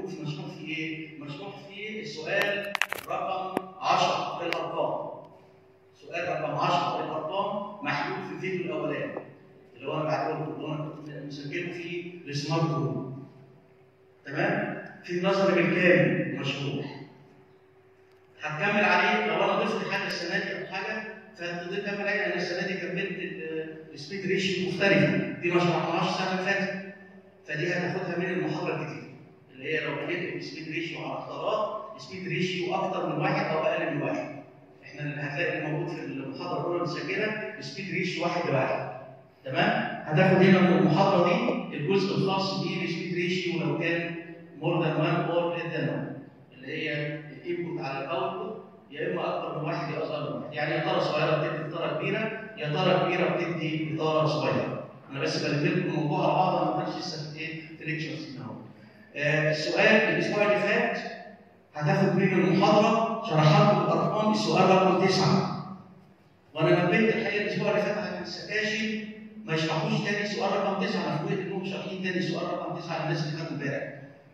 موجود في مشروع فيه إيه؟ مشروع فيه السؤال رقم 10 في الأرقام. سؤال رقم 10 في الأرقام محلول في الفيديو الأولاني. اللي هو أنا بعته اللي أنا مسجله في ال smart phone. تمام؟ في نظري بالكامل مشروع هتكمل عليه؟ لو أنا ضفت حاجة السنة دي أو حاجة فهتضيف عليه أنا السنة دي كملت ال speed ratio مختلفة. دي ما شرحناهاش السنة اللي فاتت. فدي هتاخدها من المحاضرة الجديدة. اللي هي لو بنكتب ال speed ratio على اختيارات speed ratio أكتر من واحد أو أقل من واحد. إحنا اللي هتلاقي الموجود في المحاضرة الأولى المسجلة speed ratio واحد لواحد. تمام؟ هتاخد هنا من المحاضرة دي الجزء الخاص بال speed ratio لو كان more than 1 or than اللي هي ال input على ال output يا إما أكبر من واحد يا أصغر من واحد. يعني يا طارة صغيرة بتدير طارة كبيرة يا طارة كبيرة بتدير طارة صغيرة. أنا بس بلف لكم الموضوع على بعض ما كانش لسه في إيه في lectures السؤال الأسبوع اللي فات هتاخد منه المحاضرة شرحت لكم الارقام السؤال رقم تسعة. وأنا نبهت الحقيقة الأسبوع اللي فات على ال sections ما يشرحوش تاني سؤال رقم تسعة أنا فوجئت إنهم شارحين تاني سؤال رقم تسعة للناس اللي خدوا امبارح.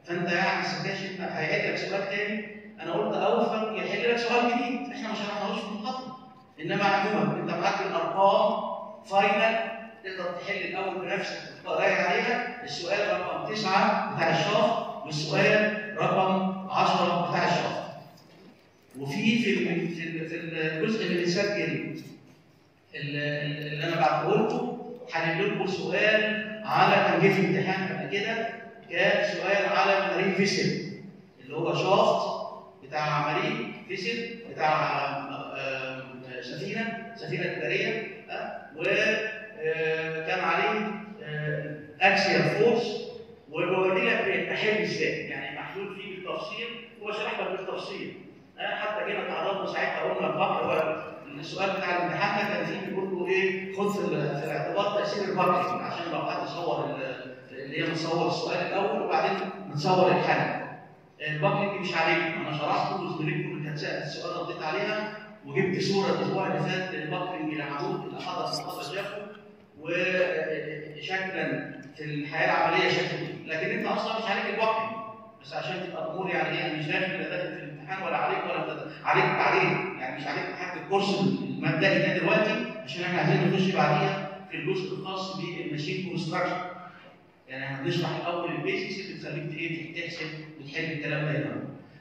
فأنت يعني ال sections هيعيد لك سؤال تاني. أنا قلت أوفر يحل لك سؤال جديد. إحنا ما شرحناهوش في المحاضرة. إنما عموما أنت معاك الأرقام فاينل تقدر تحل الأول بنفسك وتراجع عليها. السؤال رقم تسعة بتاع الشهر والسؤال رقم 10 بتاع الشهر. وفي في في ال- في الجزء اللي بنسجل اللي أنا بعته لكم هنجيب لكم سؤال على كان جه في امتحان قبل كده كان سؤال على مارين فيسل اللي هو شافت بتاع marine vessel بتاع آه، سفينة سفينة تجارية وكان عليه axial force وبوري لك تحل إزاي يعني محلول فيه بالتفصيل هو لك بالتفصيل. آه، حتى جينا تعرضنا ساعتها قلنا البحر هو السؤال بتاع الامتحان ده كان فيه بيقول له إيه خد في ال- في الاعتبار تأثير ال buckling عشان لو حد صور ال- اللي هي مصور السؤال الأول وبعدين نصور الحل ال buckling مش عليك. أنا شرحته وزميلتكم اللي كانت السؤال رديت عليها وجبت صورة الأسبوع اللي فات العمود اللي حضر المحاضره شافه. وشكلا في الحياة العملية شكله لكن أنت أصلا مش عليك ال buckling بس عشان تبقى الأمور يعني إيه مش داخل لا داخل في الامتحان ولا عليك ولا عليك بعدين يعني مش عليك حتى الكورس المبدئي ده دلوقتي عشان إحنا عايزين نخش بعديها في الجزء الخاص بال machine construction. يعني هنشرح الأول ال basics اللي بتخليك إيه تحسب وتحل الكلام ده. هنا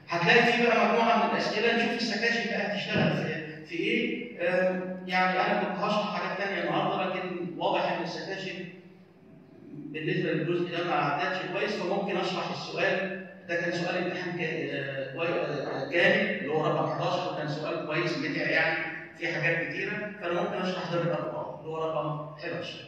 هتلاقي في بقى مجموعة من الأسئلة. نشوف ال sections بقى هتشتغل في في إيه. آم، يعني أنا كنت هشرح حاجات ثانية النهارده لكن واضح إن ال sections بالنسبة للجزء ده ما عدتش كويس فممكن أشرح السؤال. ده كان سؤال امتحان كا- آه، آه، كامل اللي هو رقم 11 وكان سؤال كويس بتاع يعني في حاجات كتيرة. فأنا ممكن أشرح ده بالأرقام اللي هو رقم 11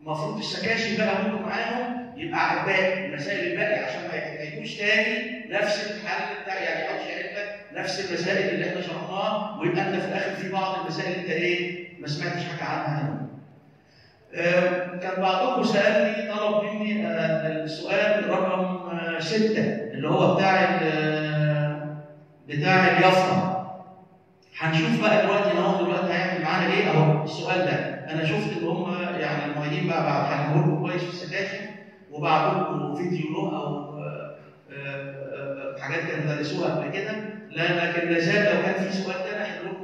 المفروض السكاشن بقى ممكن معاهم يبقى الباقي المسائل الباقيه عشان ما يعيدوش تاني نفس الحل بتاع يعني شارك لك نفس المسائل اللي إحنا شرحناها ويبقى أنت في الآخر في بعض المسائل أنت إيه ما سمعتش حاجة عنها. آه، كان بعضكم سألني طلب مني آه، السؤال رقم آه، ستة اللي هو بتاع بتاع اليافطة. هنشوف بقى دلوقتي هو دلوقتي هيعمل معانا إيه اهو السؤال ده أنا شفت إن هم يعني المعيدين بقى بعد هنقول كويس في السكاشن وبعت لكم فيديو له أو آه، آه، آه، حاجات كانوا درسوها قبل كده لكن لا زال لو كان في سؤال تاني الارقام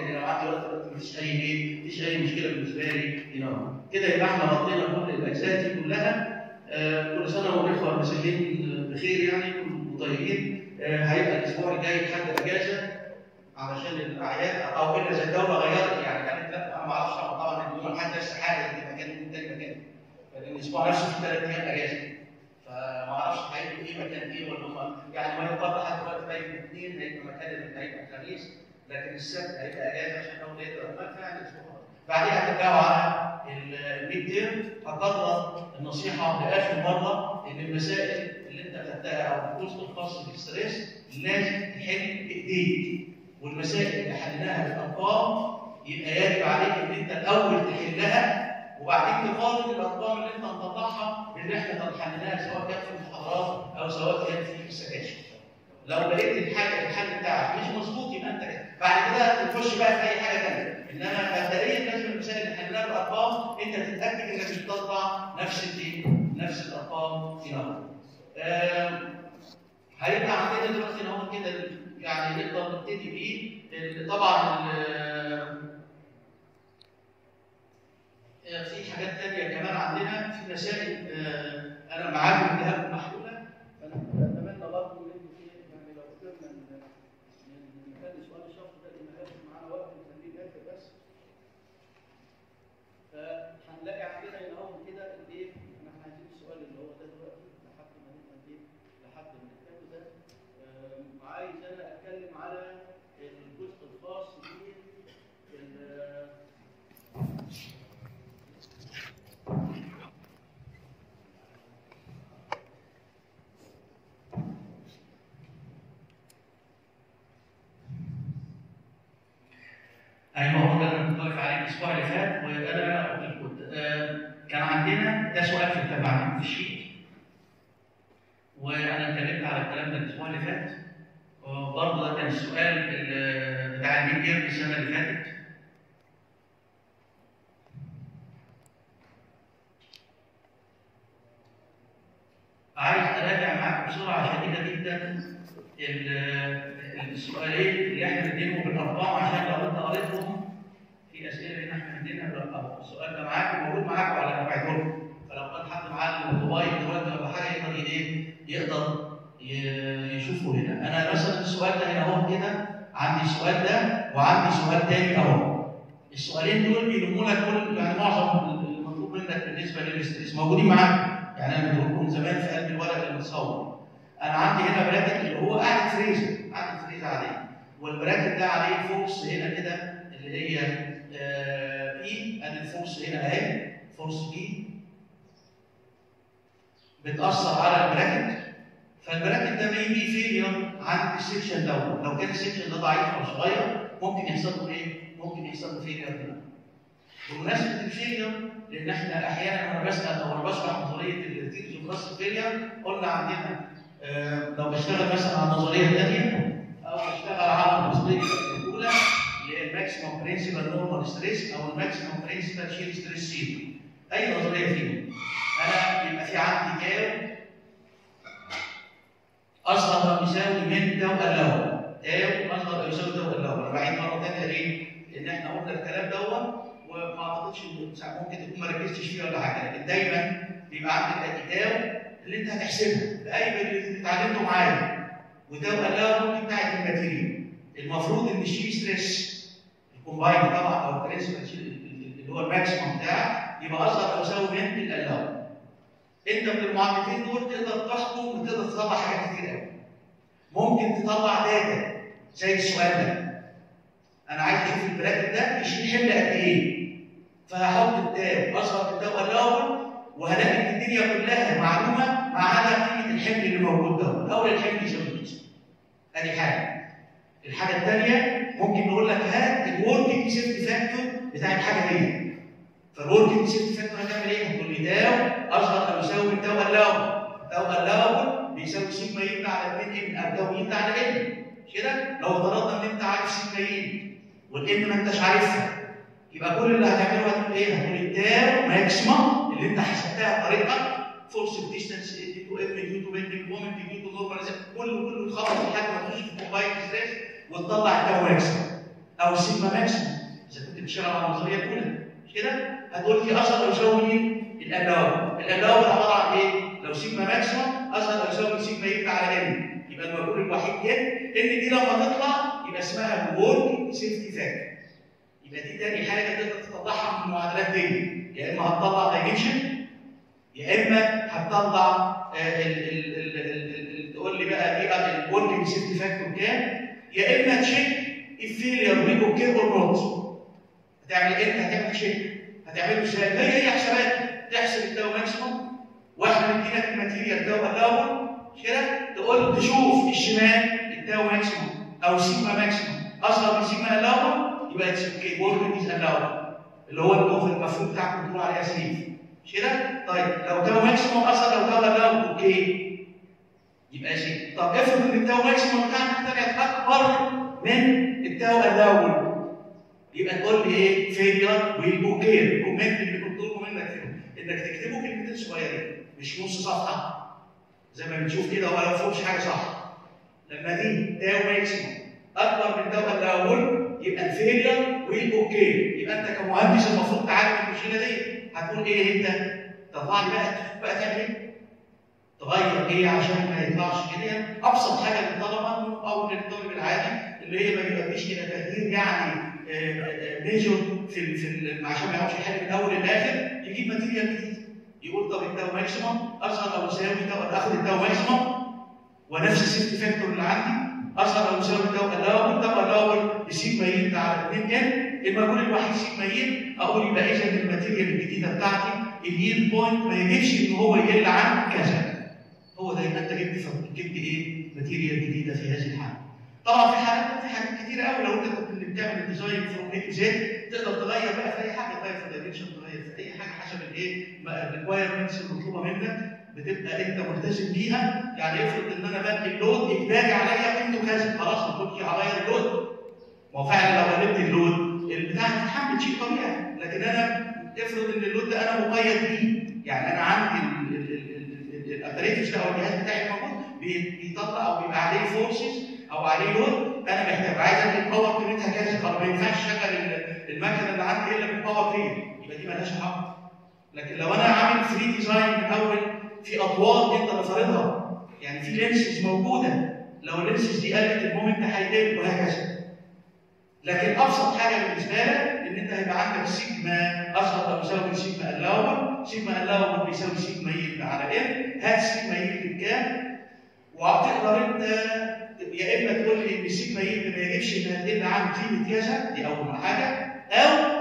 تاني لو عندي وقت مفيش أي إيه مفيش أي مشكلة بالنسبة لي هنا كده يبقى إحنا غطينا كل الأجزاء دي كلها. آه، كل سنة والاخوه المساكين بخير يعني كلهم طيبين آه، هيبقى الأسبوع الجاي حد اجازه علشان الأعياد أو الا اذا الدولة غيرت يعني. كانت لا ما أعرفش طبعا يوم الاحد لسه حاجة في مكان من تاني مكان. الأسبوع نفسه في ثلاث أيام أجازة. فما أعرفش هيبقوا إيه مكان إيه ولا هم يعني ما يقال لحد دلوقتي باين الاثنين هيبقى مكان هيبقى الخميس لكن السبت هيبقى اجازه عشان اول ما فعلا الأسبوع بعديها هترجعوا على ال mid term. هكرر النصيحة لآخر مرة إن المسائل اللي أنت خدتها أو الجزء الخاص بال stress لازم تحل بإيديك. والمسائل اللي حليناها بالأرقام يبقى يجب عليك إن أنت الأول تحلها وبعدين تقارن الأرقام اللي أنت مطلعها باللي إحنا حليناها سواء كانت في المحاضرات أو سواء كانت في السكاشن. لو لقيت الحاجة الحل بتاعك مش مظبوط كده. كده تخش بقى في أي حاجة ثانية إنما مبدئيا لازم المسائل اللي حليناها بالارقام أنت تتأكد إنك بتطلع نفس الايه؟ نفس الأرقام في نهار. جدا يعني نقدر نبتدي بيه طبعا آه، في حاجات تانية كمان عندنا في مسائل آه، أنا معاكم انها لكم محلوله فانا اتمنى برضه ان أنتوا في يعني لو قدرنا ن- ن- نخلي سؤال الشخص ده لأن هياخد معانا وقت نخليه الآخر بس فهنلاقي عندنا هنا اهو كده الايه إحنا عايزين السؤال اللي هو ده دلوقتي لحد ما نبقى إيه لحد ما نتكلم ده آم، عايز أنا اتكلم على الجزء الخاص بال أيوه هو ده اللي أنا كنت واقف عليه الأسبوع اللي فات وأنا قلت لكم آه، كان عندنا ده سؤال في التبع في ال sheet وأنا اتكلمت على الكلام ده الأسبوع اللي فات وبرضه ده كان السؤال ال- بتاع ال mid year السنة اللي فاتت عايز اراجع معاكم بسرعة شديده جدا ال- السؤالين اللي إحنا بندينهم بالارقام عشان لو انت قريتهم في اسئله هنا إحنا مدينها بالارقام السؤال ده معاكم موجود معاكم على موبايلكم فلو كان حد معاه الموبايل دلوقتي ولا حاجة يقدر ي- إيه يقدر ي- يشوفه هنا أنا مثلا السؤال ده هنا اهو كده عندي السؤال ده وعندي سؤال تاني أهو. السؤالين دول بيلموا لك كل يعني معظم المطلوب منك بالنسبة للاستريس موجودين معاكم يعني أنا مديهم زمان في قلب الورق اللي متصور أنا عندي هنا bracket اللي هو قاعد فريزر قاعد فريزر عاديه وال bracket ده عليه force هنا كده اللي هي P ادي ال force هنا أهي. force P بتأثر على ال bracket. فال bracket ده بيجي failure عند ال section دوت لو كان ال section ده ضعيف أو صغير ممكن يحصل له إيه؟ ممكن يحصل له failure هنا بمناسبه ال failure لأن إحنا أحيانا وأنا بسأل أو أنا بشرح نظرية ال theories of elastic failure قلنا عندنا آه، لو بشتغل مثلا على النظريه الثانية أو بشتغل على النظريه الأولى اللي هي ال maximum principal normal stress أو ال maximum principal shear stress theory أي نظرية فيهم؟ أنا بيبقى في عندي tau اصغر أو يساوي من tau allow تاو اصغر أو يساوي tau allow أنا بعيد مره ثانية ليه؟ لأن إحنا قلنا الكلام دوت وما أعتقدش ممكن تكون ما ركزتش فيه ولا حاجة لكن دايما بيبقى عندك ال tau اللي أنت هتحسبها بأي اللي اتعلمته معايا و tau allow دي بتاعت ال material المفروض إن ال shear stress ال combined طبعا أو ال principal اللي هو ال maximum بتاعك يبقى اصغر أو يساوي من ال allow انت من المعادلتين دول تقدر تحكم وتقدر تطلع حاجات كتير قوي ممكن تطلع data زي السؤال ده. أنا عايز أشوف ال bracket ده يشيل حمل قد إيه. فهحط ال tau اصغر من ال tau allow وهلاقي إن الدنيا كلها معلومة ما عدا قيمة الحمل اللي موجود ده. الأول الحمل كده ادي حاجة. الحاجة الثانية ممكن نقول لك هات ال working safety factor بتاع الحاجة دي. فال working safety factor هتعمل إيه؟ هتقول لي tau اصغر أو يساوي من tau allow tau allow بيساوي sigma yield على 2 ان أو tau yield على n مش كده؟ لو افترضنا إن أنت عارف sigma yield وال n ما أنتش عارفها يبقى كل اللي هتعمله هتقول إيه؟ هتقول ال tau maximum اللي أنت حسبتها بطريقتك force distance due to M due to bending moment due to normal كله كله يتخلص لحد ما تخش في ال combined stress وتطلع ال tau maximum أو ال sigma maximum إذا كنت بتشتغل على النظريه الاولى كده؟ هتقول لي أو يساوي مين؟ ال allow ال allow عبارة عن إيه؟ لو sigma maximum أو يساوي sigma yield على n يبقى المجهول الوحيد n n دي لما تطلع يبقى اسمها working safety factor يبقى دي تاني حاجة تقدر تطلعها من المعادلات دي. يا إما هتطلع dimension يا إما هتطلع تقول لي بقى إيه؟ ال working safety factor كام يا إما check ال failure will occur or not هتعمل إيه؟ هتعمل check هتعمله إزاي؟ هي هي حسابات تحسب ال tau maximum وإحنا مدينك ال material ال tau allow كده. تقول تشوف الشمال ال tau maximum أو sigma maximum أصغر من sigma allow يبقى it is allow اللي هو المفروض بتاعكم بتقولوا عليها safe كده؟ طيب لو tau maximum أصلا لو tau allow okay. يبقى safe طب افرض إن ال tau maximum بتاعك طلعت أكبر من ال tau allow. يبقى تقول لي إيه؟ failure will occur ال comment اللي كنت طالبه منك فيه إنك تكتبه كلمتين صغيرين مش نص صفحة. زي ما بنشوف كده ولا ما حاجة صح. لما دي tau maximum أكبر من tau allow يبقى ال failure will occur يبقى أنت كمهندس المفروض تعالج المشكلة دي. هتقول إيه إنت؟ تطلع لي بقى بقى تعمل إيه؟ تغير إيه عشان ما يطلعش كده؟ أبسط حاجة للطلبة أو للطالب العادي اللي هي ما يؤديش إلى تغيير يعني major في في عشان ما يعرفش يحل من الأول للآخر يجيب material جديد. يقول طب ال tau maximum اصغر أو يساوي tau أخد ال tau maximum ونفس ال safety factor اللي عندي اصغر أو يساوي tau allow tau allow sigma yield على 2 n المجهول الوحيد sigma yield أقول يبقى اذا ال material الجديدة بتاعتي؟ ال yield point ما يجيبش إن هو يقل عن كذا. هو ده يبقى أنت جبت جبت إيه؟ material جديدة في هذه الحالة. طبعا في حالات في حاجات كتير قوي لو أنت كنت بتعمل ال design from A to Z تقدر تغير بقى في اي حاجة تغير في ال dimension تغير في اي حاجة حسب الايه ال requirements المطلوبه منك بتبقى انت ملتزم بيها يعني افرض ان أنا بدي ال load اجباري عليا قيمته كذا خلاص ما كنتش هغير ال load ما هو فعلا لو قلبت ال load البتاع هتتحمل شيء طبيعي لكن أنا افرض ان ال load ده أنا مقيد بيه يعني أنا عندي الابريتش أو الجهاز بتاعي موجود بيطلع أو بيبقى عليه forces أو عليه load أنا محتاج عايز ادي ال power قيمتها كذا طب ما ينفعش اشغل المكنة اللي عندي الا بال power قيم يبقى دي مالهاش حل. لكن لو أنا عامل free design من أول في اطوال أنت بفرضها يعني في lengths موجودة. لو ال lengths دي قلت ال moment هيقل وهكذا. لكن أبسط حاجة بالنسبة لك إن أنت هيبقى عندك سيجما اصغر أو يساوي sigma allow sigma allow بيساوي sigma yield على n هات sigma yield بكام؟ وهتقدر أنت يا إما تقول لي إن sigma yield ما يجيبش تقل عن قيمه كذا دي أول حاجة أو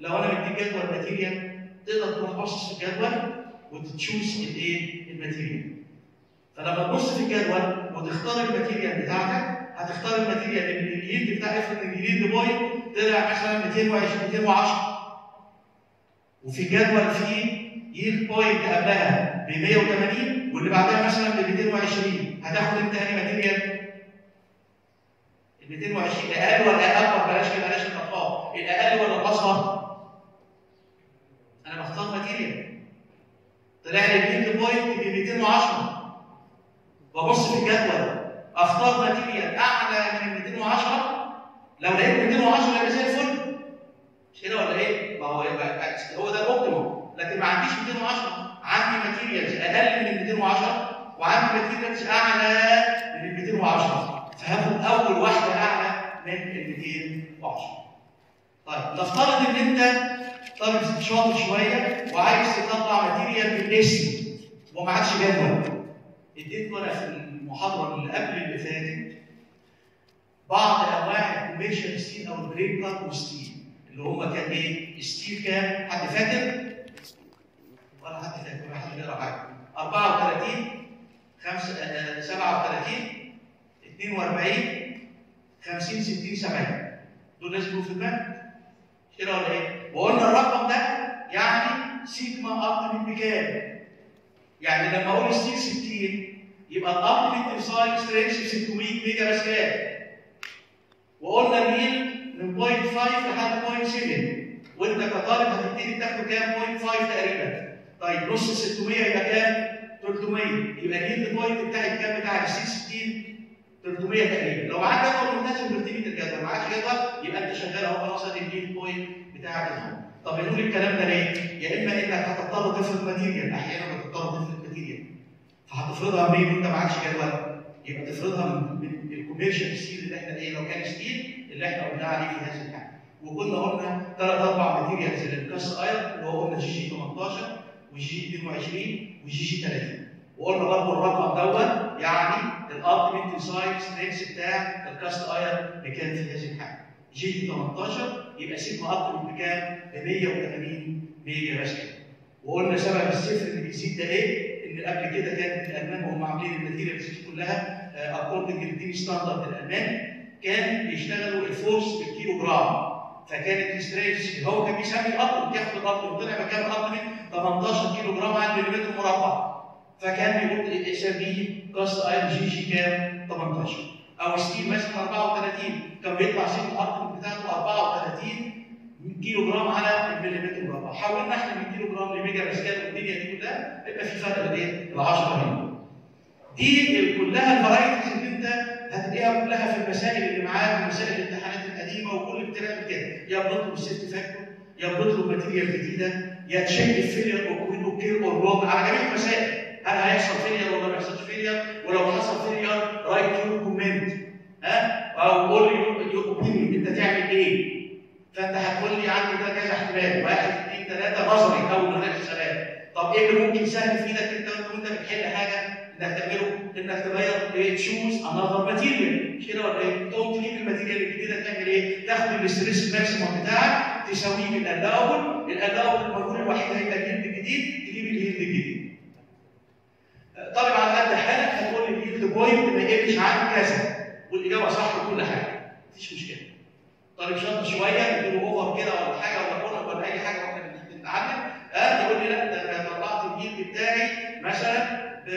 لو أنا مديك جدول material تقدر تروح باصص في الجدول وت choose الإيه؟ ال material. فلما تبص في الجدول وتختار ال material بتاعتك هتختار ال material اللي ال yield بتاع افرض ان ال yield point طلع مثلا 220 210 وفي الجدول فيه yield point قبلها ب 180 واللي بعدها مثلا ب 220 هتاخد انت انهي material؟ ال 220 الاقل ولا الاكبر بلاش بلاش الارقام الاقل ولا الاصغر؟ أنا بختار material. طلع لي ال yield point ب 210 وابص في الجدول. أختار material أعلى من 210 لو لقيت 210 يبقى زي الفل. مش كده ولا إيه؟ ما هو يبقى هو ده ال optimum لكن ما عنديش 210 عندي materials أقل من 210 وعندي materials أعلى من 210 فهاخد اول واحدة أعلى من ال 210 طيب نفترض إن أنت طالب شاطر شوية وعايز تطلع material بالاسم وما عادش جدول. اديت أنا في المحاضرة اللي قبل اللي فاتت. بعض أنواع ال commercial steel أو البريك كات وال steel اللي هم كان إيه؟ steel كام؟ حد فاكر؟ ولا حد فاكر؟ ولا حد بيقرا حاجة 34 5 37 42 50 60 70 دول لازم يكونوا في دماغك كده ولا إيه؟ وقلنا الرقم ده يعني sigma ultimate بكام؟ يعني لما أقول steel 60 يبقى ال ultimate tensile strength 600 ميجا باسكال وقلنا ال yield من 0.5 لحد 0.7 وأنت كطالب هتبتدي تاخده كام؟ 0.5 تقريبا. طيب نص 600 يبقى كام؟ 300 يبقى ال yield point بتاعك كام بتاع 60 300 تقريبا لو معاك جدول ملتزم بارتباط الجدول معاك جدول يبقى أنت شغال أهو خلاص ادي ال yield point بتاعك اهو طب نقول الكلام ده ليه؟ يا إما إنك هتضطر تفرض material أحيانا هتضطر تفرض material فهتفرضها منين وأنت معكش جدول؟ يبقى تفرضها من, ال commercial steel اللي إحنا إيه لو كان steel اللي إحنا قلنا عليه في هذه الحاله وكنا قلنا ثلاث أربع materials لل cast iron اللي هو قلنا GG 18 و GG 22 و GG 30 وقلنا برضه الرقم دوت يعني ال ultimate tensile strength بتاع ال cast iron بكام في هذه الحالة؟ GG 18 يبقى sigma ultimate بكام؟ ب 180 ميجا باسكال وقلنا سبب الصفر اللي بيزيد ده إيه؟ إن قبل كده كانت الألمان وهم عاملين ال materials دي كلها according لل DIN standard الألمان كان بيشتغلوا ال force بالكيلو جرام فكانت الستريس هو كان بيسمي الأرض بياخد الأرض طلع مكان الأرض 18 كيلو جرام على مليمتر مربع. فكان بيقول يسميه كاست ايرون جي جي كام؟ 18 أو ستيل مثلا 34 كان بيطلع سيف الأرض بتاعته 34 كيلو جرام على المليمتر مربع. حولنا إحنا من كيلو جرام لميجا باسكال والدنيا دي كلها يبقى في فرق بين ال 10 مليون دي كلها الفرايتيز اللي انت هتلاقيها كلها في المسائل اللي معاك ومسائل الامتحانات القديمة وكل بتعمل كده يا بنطلب ال safety factor يا بنطلب material جديده كوين okay or not على جميع المسائل هل هيحصل failure ولا ما يحصلش failure ولو حصل failure write your comment ها؟ أو قول لي your opinion أنت تعمل إيه؟ فأنت هتقول لي عندي ده كذا احتمال. واحد اثنين ثلاثة نظري أو من حسابات طب إيه اللي ممكن سهل في إيدك أنت وأنت بتحل حاجة؟ إنك تعمله إنك تغير choose another material مش كده ولا إيه؟ تقوم تجيب ال material الجديدة. تعمل إيه؟ تاخد ال stress maximum بتاعك تساويه بالالاول الالاول المجهول الوحيد هيبقى ال yield الجديد تجيب ال yield الجديد. طالب على قد حالك هتقول لي ال yield point ما يقلش عن كذا. والإجابة صح وكل حاجة. مفيش مشكلة. طالب شاطر شوية نديله over كده ولا حاجة ولا كونك ولا أي حاجة ممكن نتعلم. آه يقول لي لا ده أنا طلعت ال yield بتاعي مثلا ب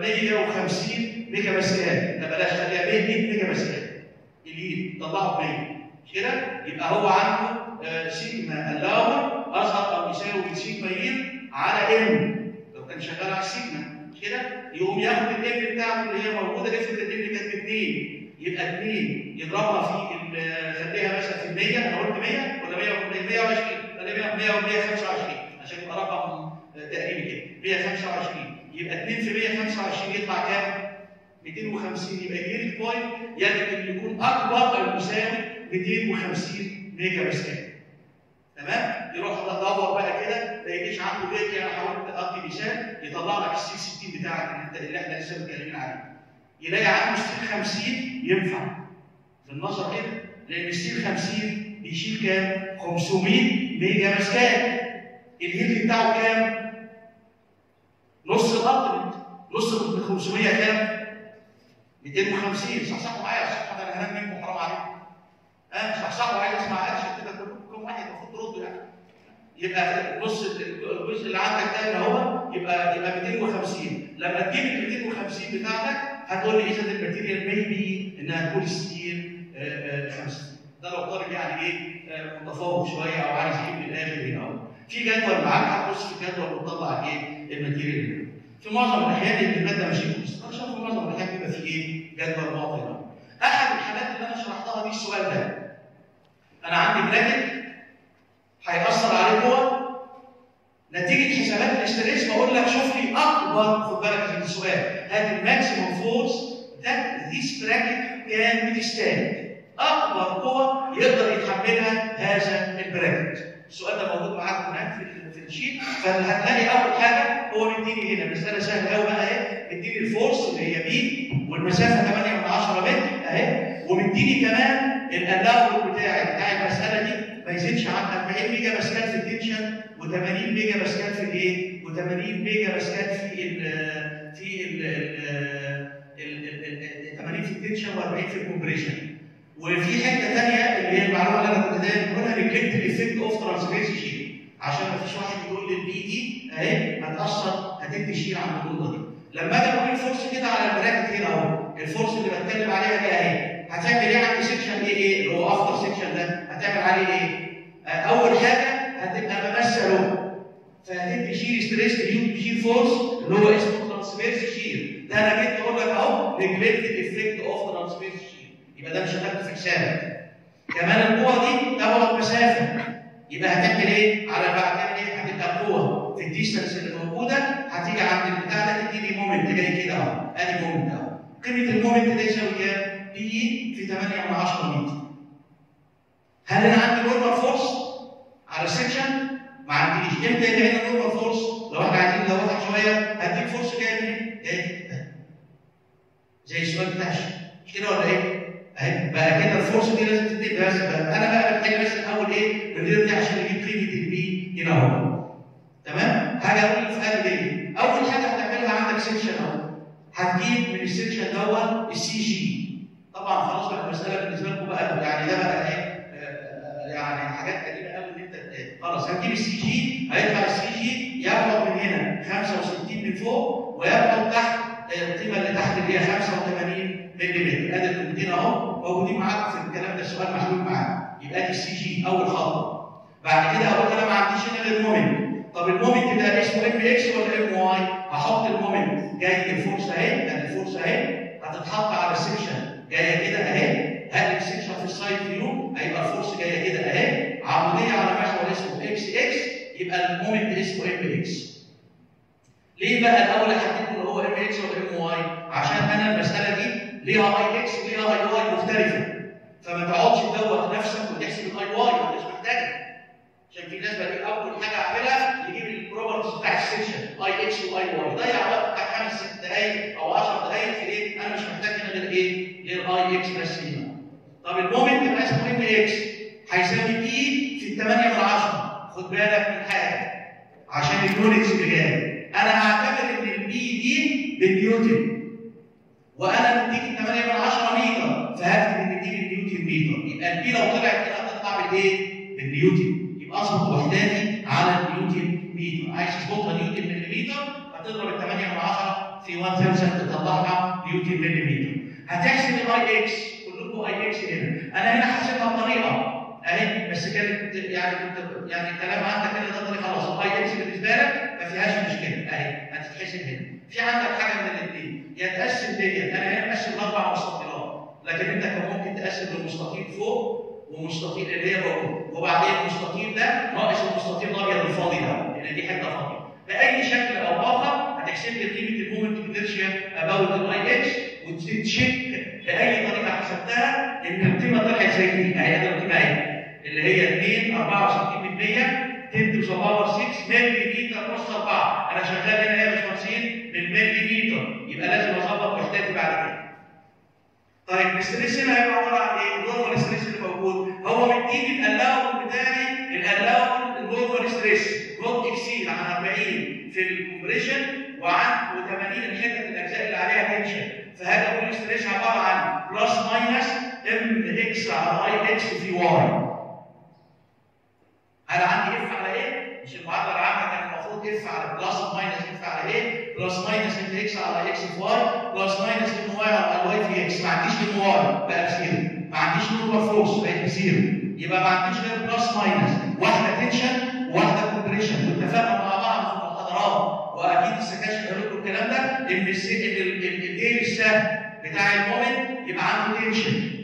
150 ميجا باسكال ده بلاش خليها 100 ميجا باسكال ال yield طلعه ب 100 مش كده؟ يبقى هو عنده sigma allowable اصغر أو يساوي sigma yield على n لو كان شغال على السيجما كده؟ يقوم ياخد الام بتاعته اللي هي موجودة افرض الام كانت ب 2 يبقى 2 يضربها في خليها مثلا في 100 أنا قلت 100 ولا 120 خليها 100 و 125 عشان يبقى رقم تقريبي كده 125 يبقى 2 في 125 يطلع كام؟ 250 يبقى ال yield point يجب أن يكون أكبر أو يساوي 250 ميجا باسكال. تمام؟ يروح يدور بقى كده ما يجيش عنده بيت أنا حاولت أقضي مثال يطلع لك السي 60 بتاعك اللي, إحنا لسه متكلمين عليه. يلاقي عنده steel 50 ينفع. بالنظر كده لأن ال steel 50 بيشيل كام؟ 500 ميجا باسكال. ال yield بتاعه كام؟ نص ال ultimate نص ال 500 كام؟ 250 صحصحوا معايا صح أنا هنام منكم حرام عليكم ها صحصحوا عايز اسمع كلكم واحد المفروض تردوا يعني. يبقى نص الجزء اللي عندك ده اللي هو يبقى يبقى 250 لما تجيب ال 250 بتاعتك هتقول لي إذا ال material maybe إنها تكون steel 50 ده لو طالب يعني إيه متفوق شوية أو عايز يجيب من الآخر هنا اهو في جدول معاك هتبص في الجدول وتطلع إيه ال material في معظم الأحيان الماده ماشيه construction في معظم الأحيان بيبقى في إيه جدول معطي أحد الحالات اللي أنا شرحتها دي السؤال ده. أنا عندي bracket هيأثر عليه قوه نتيجة حسابات ال stress بقول لك شوف لي أكبر خد بالك من السؤال. هات ال maximum force that this bracket can withstand أكبر قوة يقدر يتحملها هذا ال bracket. السؤال ده موجود معاكم هناك في ال sheet. فهتلاقي اول حاجة هو مديني هنا مساله سهله قوي بقى اهي مديني ال force اللي هي P والمسافة 8 من 10 متر أهي ومديني كمان الالاور بتاعي. بتاع المساله دي ما يزيدش عن 40 ميجا باسكال في ال tension و80 ميجا باسكال في الإيه؟ و80 ميجا باسكال في ال في ال ال 80 في ال tension و40 في ال compression. وفي حتة ثانية اللي هي المعلومة اللي أنا كنت دايما بقولها neglect ال effect of transverse shear عشان ما فيش واحد يقول لل P دي أهي هتاثر هتدي shear عند النقطة دي. لما أجي أقول ال force كده على ال bracket هنا أهو. ال force اللي بتكلم عليها دي أهي. هتعمل إيه عند section A A اللي هو after section ده؟ هتعمل عليه إيه؟ أول حاجة هتبقى ممثل له فهتدي shear stress تجيب shear force اللي هو اسمه transverse shear ده أنا جيت أقول لك أهو neglect ال effect of transverse shear يبقى ده مش هتاخده في حسابك كمان القوة دي تاخد مسافه يبقى هتعمل إيه؟ على بقى هتعمل إيه؟ هتبقى قوة. في ال distance اللي موجودة هتيجي عند البتاع ده تديني moment جاي كده أهو. أدي moment أهو. قيمة ال moment ده يساوي كام؟ P في 8 من 10 متر. هل أنا عندي نورمال فورس على السكشن؟ ما عنديش إمتى يبقى هنا نورمال فورس؟ لو إحنا عايزين نوضح شوية هديك فورس منين؟ جاي زي السؤال بتاع مش كده ولا إيه؟ أهي بقى كده الفورس دي لازم تدي بس أنا بقى محتاج بس الأول إيه؟ بندير دي عشان نجيب قيمه البي هنا أهو تمام؟ حاجة أقول في قلب إيه؟ أول حاجة هتعملها عندك سكشن أهو هتجيب من السكشن دوت السي جي طبعا خلاص بقى المسألة بالنسبة لكم بقى يعني ده بقى إيه؟ يعني حاجات قديمة قوي إن أنت خلاص هتجيب ال CG هيطلع ال CG يبلغ من هنا 65 من فوق ويبلغ تحت القيمة اللي تحت اللي هي 85 ملم أدي القيمتين أهو. موجودين معاكم في الكلام ده السؤال محلول معاك. يبقى دي ال CG أول خطوه بعد كده أقول أنا ما عنديش هنا غير moment طب ال moment ده اسمه Mx ولا My؟ هحط ال moment. جاي ال force أهي. أدي ال force أهي. هتتحط على ال section جاية كده أهي. هل ال section في ال side view هيبقى ال force جاية كده أهي. عموديه على محور اسمه X X يبقى ال moment اسمه Mx ليه بقى الأول حددت ان هو Mx ولا My عشان أنا المسألة دي ليها Ix وليها Iy مختلفة. فما تقعدش تدوخ نفسك وتحسب ال Iy ما انتش محتاجها. عشان في ناس بقى أول حاجة أعملها يجيب ال properties بتاع ال section Ix و Iy ضيع وقت بتاع خمس ست دقائق أو 10 دقائق في إيه؟ أنا مش محتاج هنا غير إيه؟ غير Ix بس هنا. طب ال moment يبقى اسمه Mx هيساوي P في 8 من 10 خد بالك من حاجة. عشان ال units اللي جاية أنا هعتبر إن ال P دي بالنيوتن. وأنا مديك 8 من 10 متر فهكتب إن دي بالنيوتن متر يبقى ال P لو طلعت كده هتطلع بالايه؟ بالنيوتن. يبقى اظبط وحداتي على النيوتن متر عايز تظبطها نيوتن مليمتر هتضرب ال 8 من 10 في 1000 تطلعها نيوتن مليمتر. هتحسب ال Ix أي إكس هنا أنا هنا حاسبها بطريقه اهي بس كانت يعني كنت يعني الكلام عندك هنا ده طريقة خلاص. الاي إكس بالنسبة لك ما فيهاش مشكلة. أهي هتتحسب هنا. في عندك حاجة من الاثنين يا تقسم ديت أنا هنا مقسم لاربع مستطيلات لكن أنت كان ممكن تقسم لمستطيل فوق ومستطيل اللي هي فوق وبعدين المستطيل ده ناقص المستطيل الأبيض الفاضي ده. لأن دي حتة فاضية. بأي شكل أو آخر هتحسب لي قيمة ال moment inertia about ال X وت check باي طريقة حسبتها إن القيمة طلعت زي دي. اهي القيمة اهي اللي هي 2 64% 10 to the power 6 ملي متر نص 4 أنا شغال هنا يا باشمهندسين بالملي متر يبقى لازم أظبط وحداتي بعد كده. طيب ال stress هنا هيبقى عبارة عن إيه؟ ال normal stress اللي موجود. هو مديني الاللاون بتاعي ال allowable ال normal stress not exceed عن 40 في ال compression وعن و80 الحتت الاجزاء اللي عليها tension فهذا كل stress عباره عن plus minus Mx على Ix في Y أنا عندي F على A؟ مش المعادله العامه كان المفروض F على plus minus F على A؟ plus minus Mx على X في Y plus minus My على Y في X. ما عنديش My بقى ب zero ما عنديش normal force بقت ب zero يبقى ما عنديش غير plus minus واحدة tension وواحده compression واتفقنا مع بعض في المحاضرات. وأكيد السكاشن قالوا لكم الكلام ده إن الديل السهم بتاع ال moment يبقى عنده tension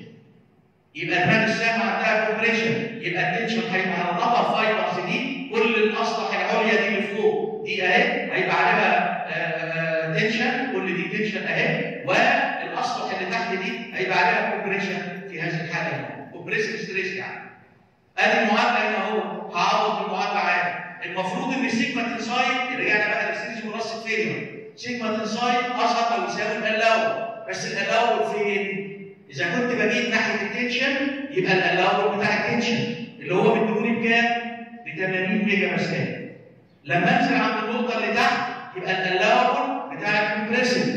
يبقى دماغ السهم عندها compression يبقى ال tension هيبقى على ال upper fibers دي كل الاسطح العليا دي اللي فوق دي اهي. هيبقى عليها tension كل دي tension اهي. والاسطح اللي تحت دي هيبقى عليها compression في هذه الحالة. compressive stress يعني. أدي المعادله هنا أهو. هعوض بالمعادله عادي. المفروض إن ال sigma tensile رجعنا بقى لل theories of failure sigma tensile أصغر أو يساوي الالاول بس الالاول فين؟ إذا كنت بجيب ناحية ال tension يبقى ال allowable بتاع ال tension اللي هو مديهولي بكام؟ ب 80 mega pascal لما أنزل عند النقطة اللي تحت يبقى ال allowable بتاع ال compressive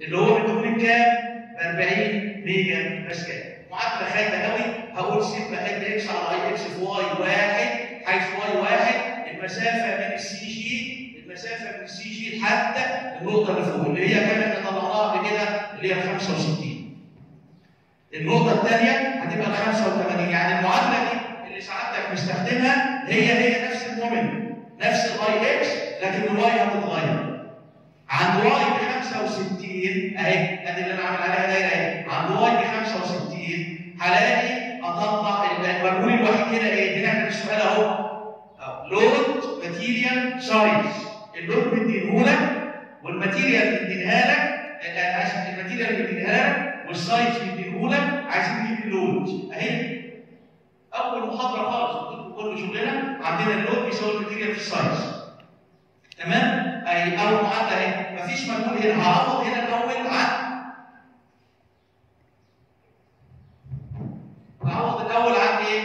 اللي هو مديهولي بكام؟ ب 40 mega pascal معادله خايبه قوي هقول سيجما اد إكس على اي إكس في واي واحد حيث واي واحد المسافة من ال CG المسافة من ال CG لحد النقطة اللي فوق اللي هي كانت طلعناها قبل كده اللي هي 65 النقطة الثانية هتبقى ال 85 يعني المعادلة دي اللي سعادتك مستخدمها هي هي نفس ال moment نفس ال I x لكن ال y هتتغير. عند y ب 65 أهي أدي اللي أنا عامل عليها دايره أهي. عند y ب 65 هلاقي اطلع المجهول الوحيد هنا إيه؟ هنا إحنا السؤال أهو. load material size ال load مديهولك وال material مدينها لك اسف ال material مدينها لك وال size مديهولك عايزين نجيب ال load أهي. أول محاضرة خالص كل شغلنا عندنا ال load بيساوي ال material في ال size. تمام؟ اهي أول معادله اهي مفيش مجهول هنا. هعوض هنا الأول عن هعوض الأول عن إيه؟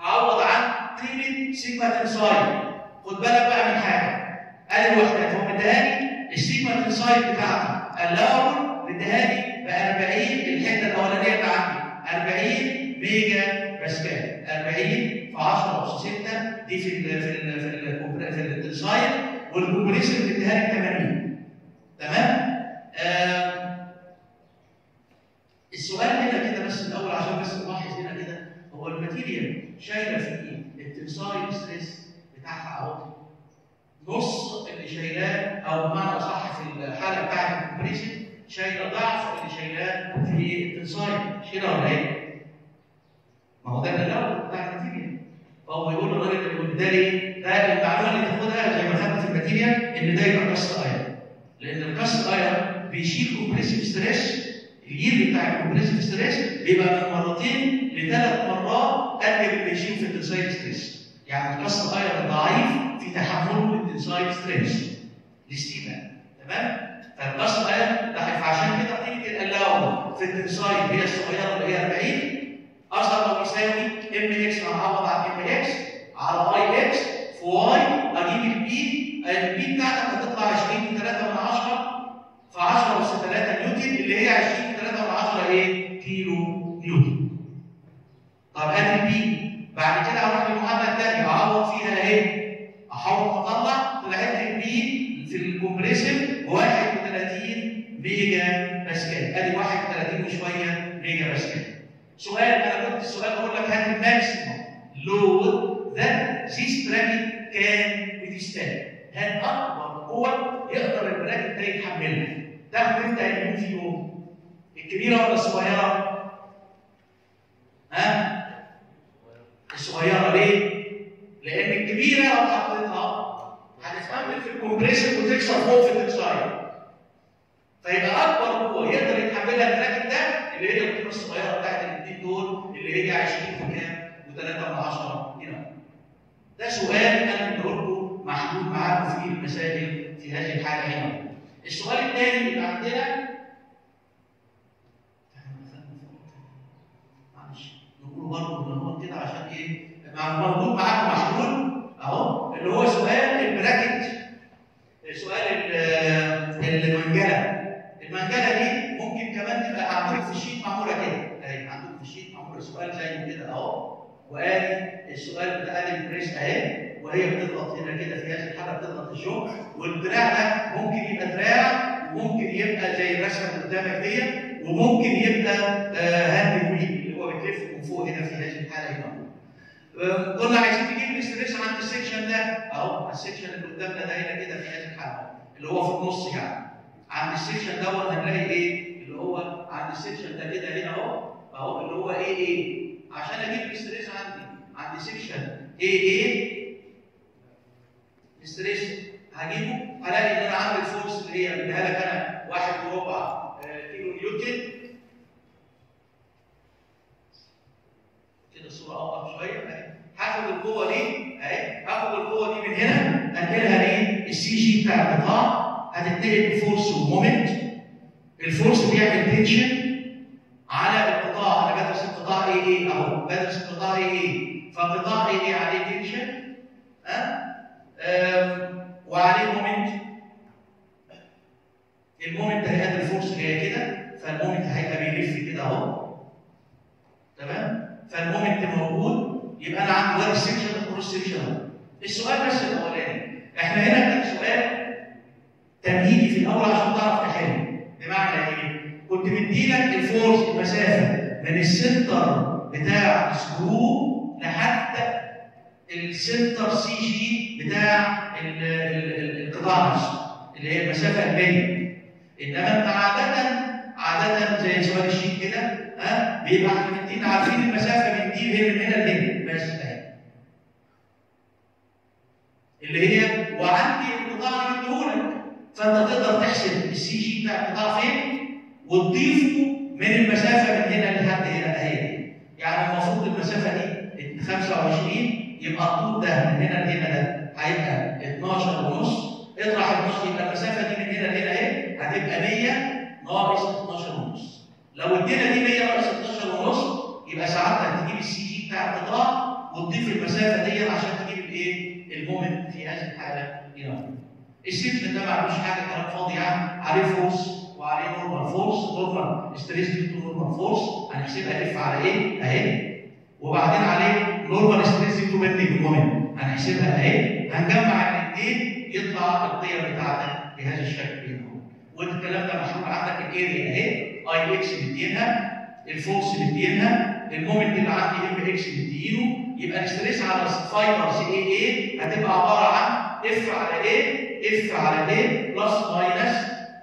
هعوض عن قيمه sigma tensile خد بالك بقى من حاجة ادي الوحدات هو مديهاني ال sigma tensile بتاعتي الأول مديهاني ب 40 الحته الاولانيه اللي عندي 40 mega pascal 40 في 10 اس 6 دي في ال في ال في ال في ال tensile وال compressive مديهاني 80 تمام؟ آه السؤال هنا كده بس الأول عشان بس نلاحظ هنا كده هو ال material شايله في إيه؟ ال tensile stress بتاعها اهو نص اللي شايلاه أو بمعنى اصح في الحاله بتاعت ال compression شايله ضعف اللي شايلاه في ال tensile مش كده ولا إيه؟ ما هو ده ال allowable بتاع ال material فهو بيقول للراجل اللي بالتالي ده المعلومه اللي تاخدها زي ما خدنا في الماتيريال إن ده يبقى كاست ايرون لأن الكاست ايرون بيشيل كومبريسيف ستريس الجيل بتاع الكومبريسيف ستريس بيبقى من مرتين لثلاث مرات قد اللي بيشيل في التنسايل ستريس يعني الكاست ايرون ضعيف في تحمله للتنسايل ستريس الاستيلاء تمام؟ فالكاست ايرون ضعيف عشان كده قيمه القلاوه في التنسايل هي الصغيره اللي هي 40 أصغر أو يساوي M x هعوض عن M x على I x في y أجيب ال P ال P بتاعتك هتطلع 20 3 من 10 في 10 اس 3 نيوتن اللي هي 20 3 من 10 إيه؟ kilo newton. طب ادي ال P بعد كده هروح للمعادله الثانية اعوض فيها إيه؟ أحاول أطلع طلعت ال P في ال compressive 31 mega باسكال أدي 31 وشوية mega pascal. سؤال أنا كنت السؤال بقول لك هات ال maximum load that this bracket can withstand هات اكبر قوه يقدر ال bracket ده يتحملها تاخد انت قد ال P الكبيره ولا الصغيره؟ ها؟ الصغيره ليه؟ لأن الكبيره لو حطيتها هتتحمل في ال compressive وتكسر فوق في ال tensile فيبقى اكبر قوه يقدر يتحملها ال bracket ده اللي هي القيمه الصغيره بتاعت الاثنين دول اللي هي 20 في كام؟ و3 من 10 هنا. ده سؤال أنا بقول محلول معاكم في المسائل في هذه الحالة هنا. السؤال الثاني اللي عندنا معلش نقول برضه هو كده عشان إيه؟ موجود معاكم محلول أهو اللي هو سؤال ال bracket. سؤال المنجلة. المنجلة دي ممكن كمان تبقى عندكم في ال sheet معمولة كده. أهي عندكم في ال sheet معمولة. سؤال زي كده أهو. وآدي السؤال بتاع ال press أهي وهي بتضغط هنا كده في هذه الحاله بتضغط الشوك والدراع ده ممكن يبقى دراع وممكن يبقى زي الرسمه اللي قدامك دي وممكن يبقى آه hand wheel اللي هو بتلف من فوق هنا في هذه الحاله هنا. آه قلنا عايزين نجيب ال stress عند ال section ده. أهو ال section اللي قدامنا ده هنا كده في هذه الحاله اللي هو في النص يعني. عند ال section دوت هنلاقي إيه؟ اللي هو عند ال section ده كده هنا أهو. أهو اللي هو A A؟ عشان أجيب ال stress عندي. عند section A A ال stress هجيبه. هلاقي إن أنا عندي ال force اللي هي بديها لك أنا واحد وربع kilo newton. كده الصورة أوضح شوية. هاخد القوة دي اهي هاخد القوة دي من هنا انقلها إيه ال CG بتاع القطاع هتتنقل ب force و moment. ال force بيعمل tension على القطاع أنا بدرس القطاع A A أهو. بدرس القطاع A A فقطاع A عليه tension ها؟ وعليه moment ال moment. هيقابل ال force هي كده فال moment هيبقى بيلف كده أهو. تمام؟ فال moment موجود. يبقى أنا عندي web section و cross section أهو. السؤال بس الأولاني. إحنا هنا كان سؤال تمهيدي في الأول عشان تعرف تحل. بمعنى إيه؟ كنت مديلك ال force المسافة من ال center بتاع ال screw لحد ال center CG بتاع القطاع نفسه اللي هي المسافة المية إنما أنت عاده عادة زي سؤال ال sheet كده ها بيبقى إحنا مدين عارفين المسافة من دي من هنا لهنا. بس أهي. اللي هي وعندي القطاع اللي مديهولك فأنت تقدر تحسب ال CG بتاع القطاع فين وتضيفه من المسافة من هنا لحد هنا. اهي يعني المفروض المسافة دي 25 يبقى الطول ده من هنا لهنا ده هيبقى 12 ونص. اطرح 12 يبقى المسافة دي من هنا لهنا اهي هتبقى 100 ناقص 12 ونص. لو ادينا دي 100 ناقص 12 ونص يبقى ساعتها تجيب ال CG بتاع القطاع وتضيف المسافة دي عشان تجيب الايه؟ ال moment في هذه الحالة. هنا ال section ده ما عملوش حاجة كلام فاضي يعني. عليه force وعليه normal force. normal stress normal force. هنحسبها F على A اهي. وبعدين عليه normal stress bending moment هنحسبها اهي هنجمع الاثنين يطلع القيم بتاعتك بهذا الشكل هنا. والكلام ده مشهور عندك ال area اهي A x مدينها ال force مدينها ال moment اللي عندي M x مدينه يبقى ال stress على ال fibers A A هتبقى عبارة عن F على A F على A plus minus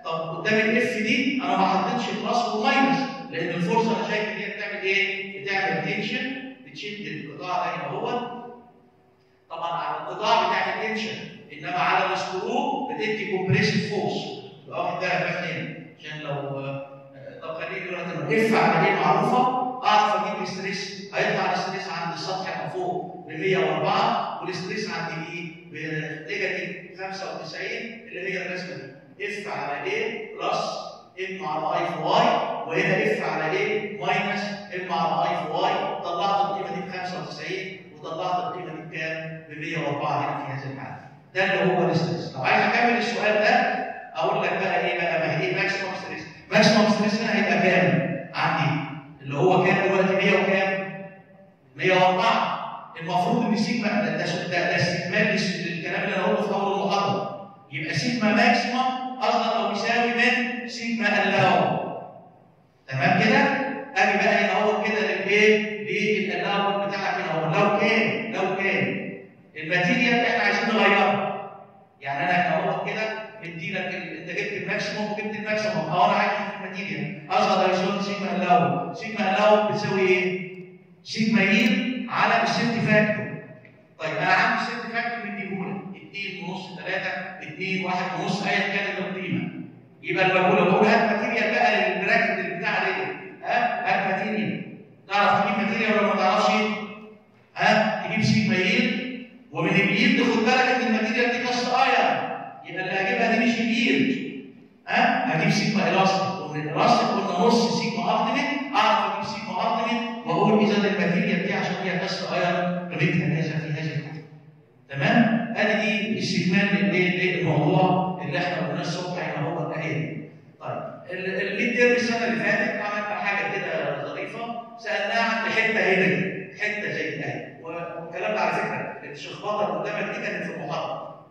طب قدام ال F دي أنا ما حطيتش plus و minus لأن ال force أنا شايف إن هي بتعمل إيه؟ بتعمل tension بتشد القطاع هنا اهو طبعا على القطاع بتعمل tension إنما على ال screw بتدي compressive force يبقى واخد بالك بقى هنا عشان لو طب خليني دلوقتي F على A معروفة؟ اعرف أجيب ال stress هيطلع ال stress عند السطح من فوق ب 104 وال stress عند الايه ب negative 95 اللي هي الرسمه دي F على A؟ plus M على I في y وهنا F على A minus M على I في y طلعت القيمة دي ب 95 وطلعت القيمة دي بكام؟ ب 104 هنا في هذه الحاله ده اللي هو ال stress لو عايز أكمل السؤال ده أقول لك بقى إيه بقى ما هي maximum stress maximum stress هنا هيبقى كام؟ عندي اللي هو كام دلوقتي؟ 100 وكام؟ 104 المفروض إن سيجما ده ده, ده استكمال للكلام اللي أنا قلته في أول المحاضره يبقى sigma maximum اصغر أو يساوي من sigma allow تمام كده؟ أجي بقى هنا أهو كده للإيه؟ لل allow بتاعك هنا أهو. لو كان لو كان ال material إحنا عايزين نغيرها يعني أنا أهو كده مديلك أنت جبت ال maximum وجبت ال maximum. آه أنا عايز ال material. اصغر أو يساوي sigma allow sigma allow بتساوي إيه؟ sigma yield على ال safety factor. طيب أنا عندي ال safety factor 2 ونص 3 2 1 ونص ايا كانت القيمة. يبقى لما بقول هات material بقى لل bracket اللي بتاع دي ها؟ هات material. تعرف تجيب material ولا ما تعرفش؟ ها؟ تجيب sigma yield ومن ال yield خد بالك إن ال material دي cast iron يبقى اللي هجيبها دي مش ال yield ها؟ هجيب sigma elastic. ومن الإلاستيك قلنا نص sigma ultimate أعرف أجيب sigma ultimate وأقول إذا ال material دي عشان هي cast iron قيمتها كذا في هذه تمام؟ ادي دي الاستكمال للموضوع اللي إحنا قلناه الصبح هنا هو اهي طيب ال midterm السنة اللي فاتت عملنا حاجة كده ظريفة سألناها عن حتة هنا كده حتة زي اهي والكلام ده على فكرة الشخبطه اللي قدامك دي كانت في المحاضرة.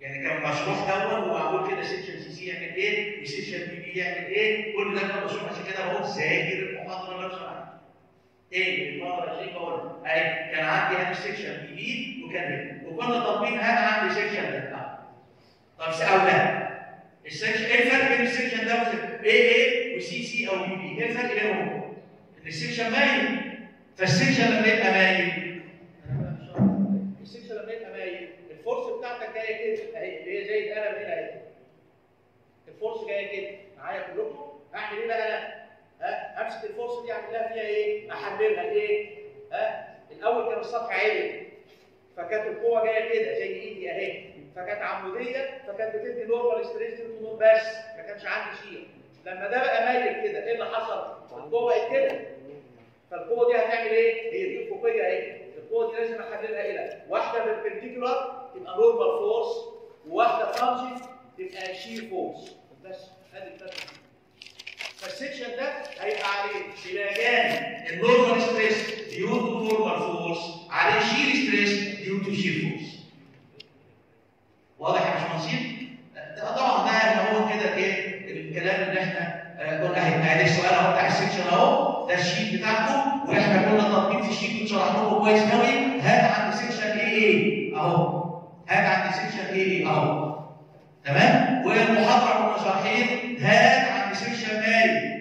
يعني كان مشروح دون ومعمول كده section C C يعمل إيه و section B B يعمل إيه كل ده كان مشروح عشان كده بقول ذاكر المحاضرة سمحت إيه المحاضرة شيء بقول أي كان عندي هنا section B B وكان هنا. وكنا طالبين هنا عندي section ده طب سأل ده. ال section إيه الفرق بين ال section ده A A و C C أو B B إيه الفرق بينهم؟ إن ال section مايل. فال section لما يبقى مايل. ال section لما يبقى مايل. ال force بتاعتك جاية كده. أهي اللي هي زي القلم هنا أهي. ال force جاية كده. معايا كلكم؟ أعمل إيه بقى أنا؟ ها؟ أمسك ال force دي أعمل لها فيها إيه؟ أحللها. إيه؟ ها؟ الأول كان السطح عالي. فكانت القوة جاية كده زي إيدي أهي. فكانت عمودية فكانت بتدي normal stress nor بس ما كانش عندي shear. لما ده بقى مايل كده إيه اللي حصل؟ القوة بقت كده. فالقوة دي هتعمل إيه؟ هي دي الفوقية أهي. القوة دي لازم احللها إلى واحدة بال perpendicular تبقى normal force وواحده tangent تبقى shear force بس أدي الفرق فال section ده هيبقى عليه سلاجان ال normal stress due to normal force عليه shear stress due to shear force واضح يا باشمهندسين؟ طبعا ده اللي هو كده إيه الكلام اللي إحنا قلنا أهي السؤال أهو بتاع ال section أهو ده ال sheet بتاعكم وإحنا كنا طالبين في ال sheet شرحنا لكم كويس قوي هات عند section A أهو هات عند section A أهو تمام؟ والمحاضره كنا شارحين هات عند section ماي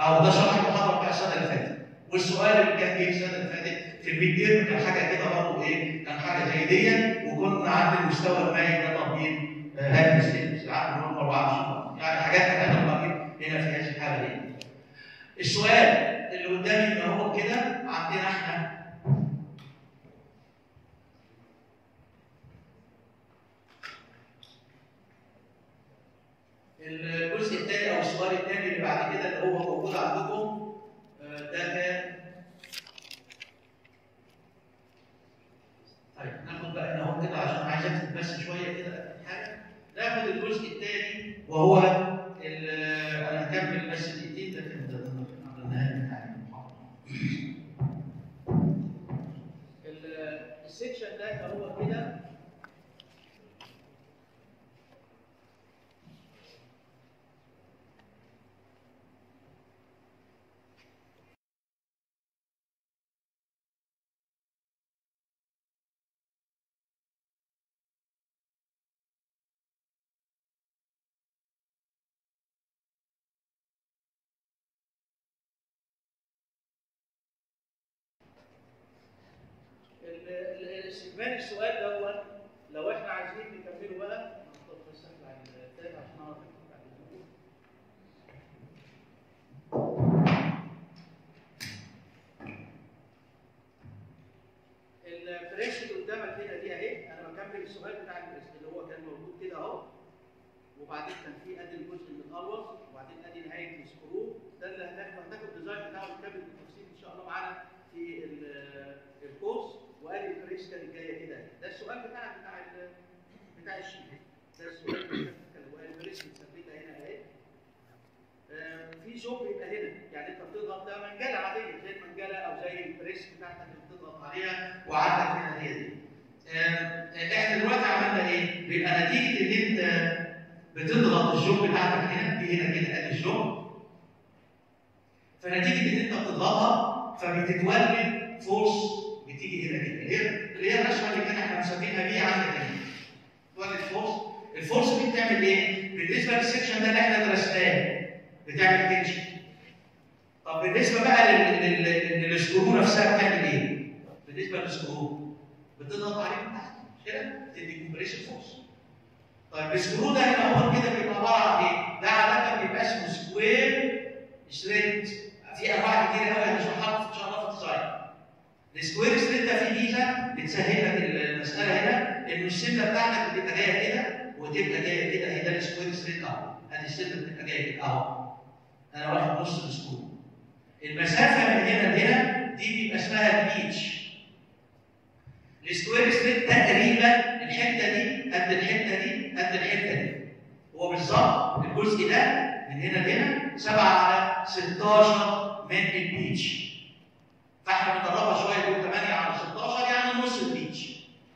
اهو ده شرح المحاضرة بتاع السنة اللي فاتت. والسؤال اللي كان جه السنة اللي فاتت في الميد تيرم كان حاجة كده برضه إيه؟ كان حاجة زي وكنا عند المستوى المائي ده تطبيق هذه السنة العقد نمبر 24 يعني حاجات كده تطبيق هنا في هذه الحالة دي. السؤال اللي قدامي هو كده عندنا إحنا الجزء الثاني أو السؤال الثاني اللي بعد كده اللي هو موجود عندكم ده كان طيب ناخد بقى أهو كده عشان عايز اكتب بس شوية كده حاجة. ناخد الجزء الثاني وهو استكمال السؤال دوت لو إحنا عايزين نكمله بقى نحط بس على التاني عشان اعرف اكتب بعد كده. ال press اللي قدامك هنا دي اهي أنا بكمل السؤال بتاع ال press اللي هو كان موجود كده اهو وبعدين كان في ادي الجزء من الأول وبعدين ادي نهايه ال screw ده اللي هناخد هناخد ال design بتاعه نكمل بالتفصيل ان شاء الله معانا في ال- ال course وادي ال press كانت جاية كده ده السؤال بتاع بتاع ال- بتاع ال sheet ده السؤال بتاع ال press مثبتها هنا اهي آه، في شوك يبقى هنا يعني انت بتضغط ده منجله عاديه زي المنجله أو زي ال press بتاعتك اللي بتضغط عليها وعندك هنا هي دي. آه، إحنا دلوقتي عملنا إيه؟ بيبقى نتيجه ان انت بتضغط الشوك بتاعتك هنا دي هنا كده ادي الشوك بتضغطها فبتتولد force بتيجي هنا كده هي اللي هي اللي كان إحنا مسمينها P هنا تولد force ال force دي بتعمل إيه؟ بالنسبة لل section ده اللي إحنا درسناه بتعمل tension طب بالنسبة بقى لل- لل- لل screw نفسها بتعمل إيه؟ بالنسبة لل screw بتضغط عليه من تحت مش كده؟ تدي compression force طيب ال screw ده هنا هو كده بيبقى عبارة عن إيه؟ ده عادة بيبقى اسمه square thread في أنواع كتير قوي هنشرحها ان شاء الله في ال design ال square ده فيه ميزه بتسهل لك المسألة هنا إنه السنة بتاعتك بتبقى جاية كده وتبقى جاية كده هي ده ال square thread أهو. أدي السنة بتبقى جاية كده أهو. أنا واخد نص ال square المسافة من هنا لهنا دي بيبقى اسمها ال pitch ال square thread تقريبا الحتة دي قد الحتة دي قد الحتة دي. هو بالظبط الجزء ده من هنا لهنا 7 على 16 من ال pitch فاحنا بنقربها شوية نقول 8 على 16 يعني نص ال pitch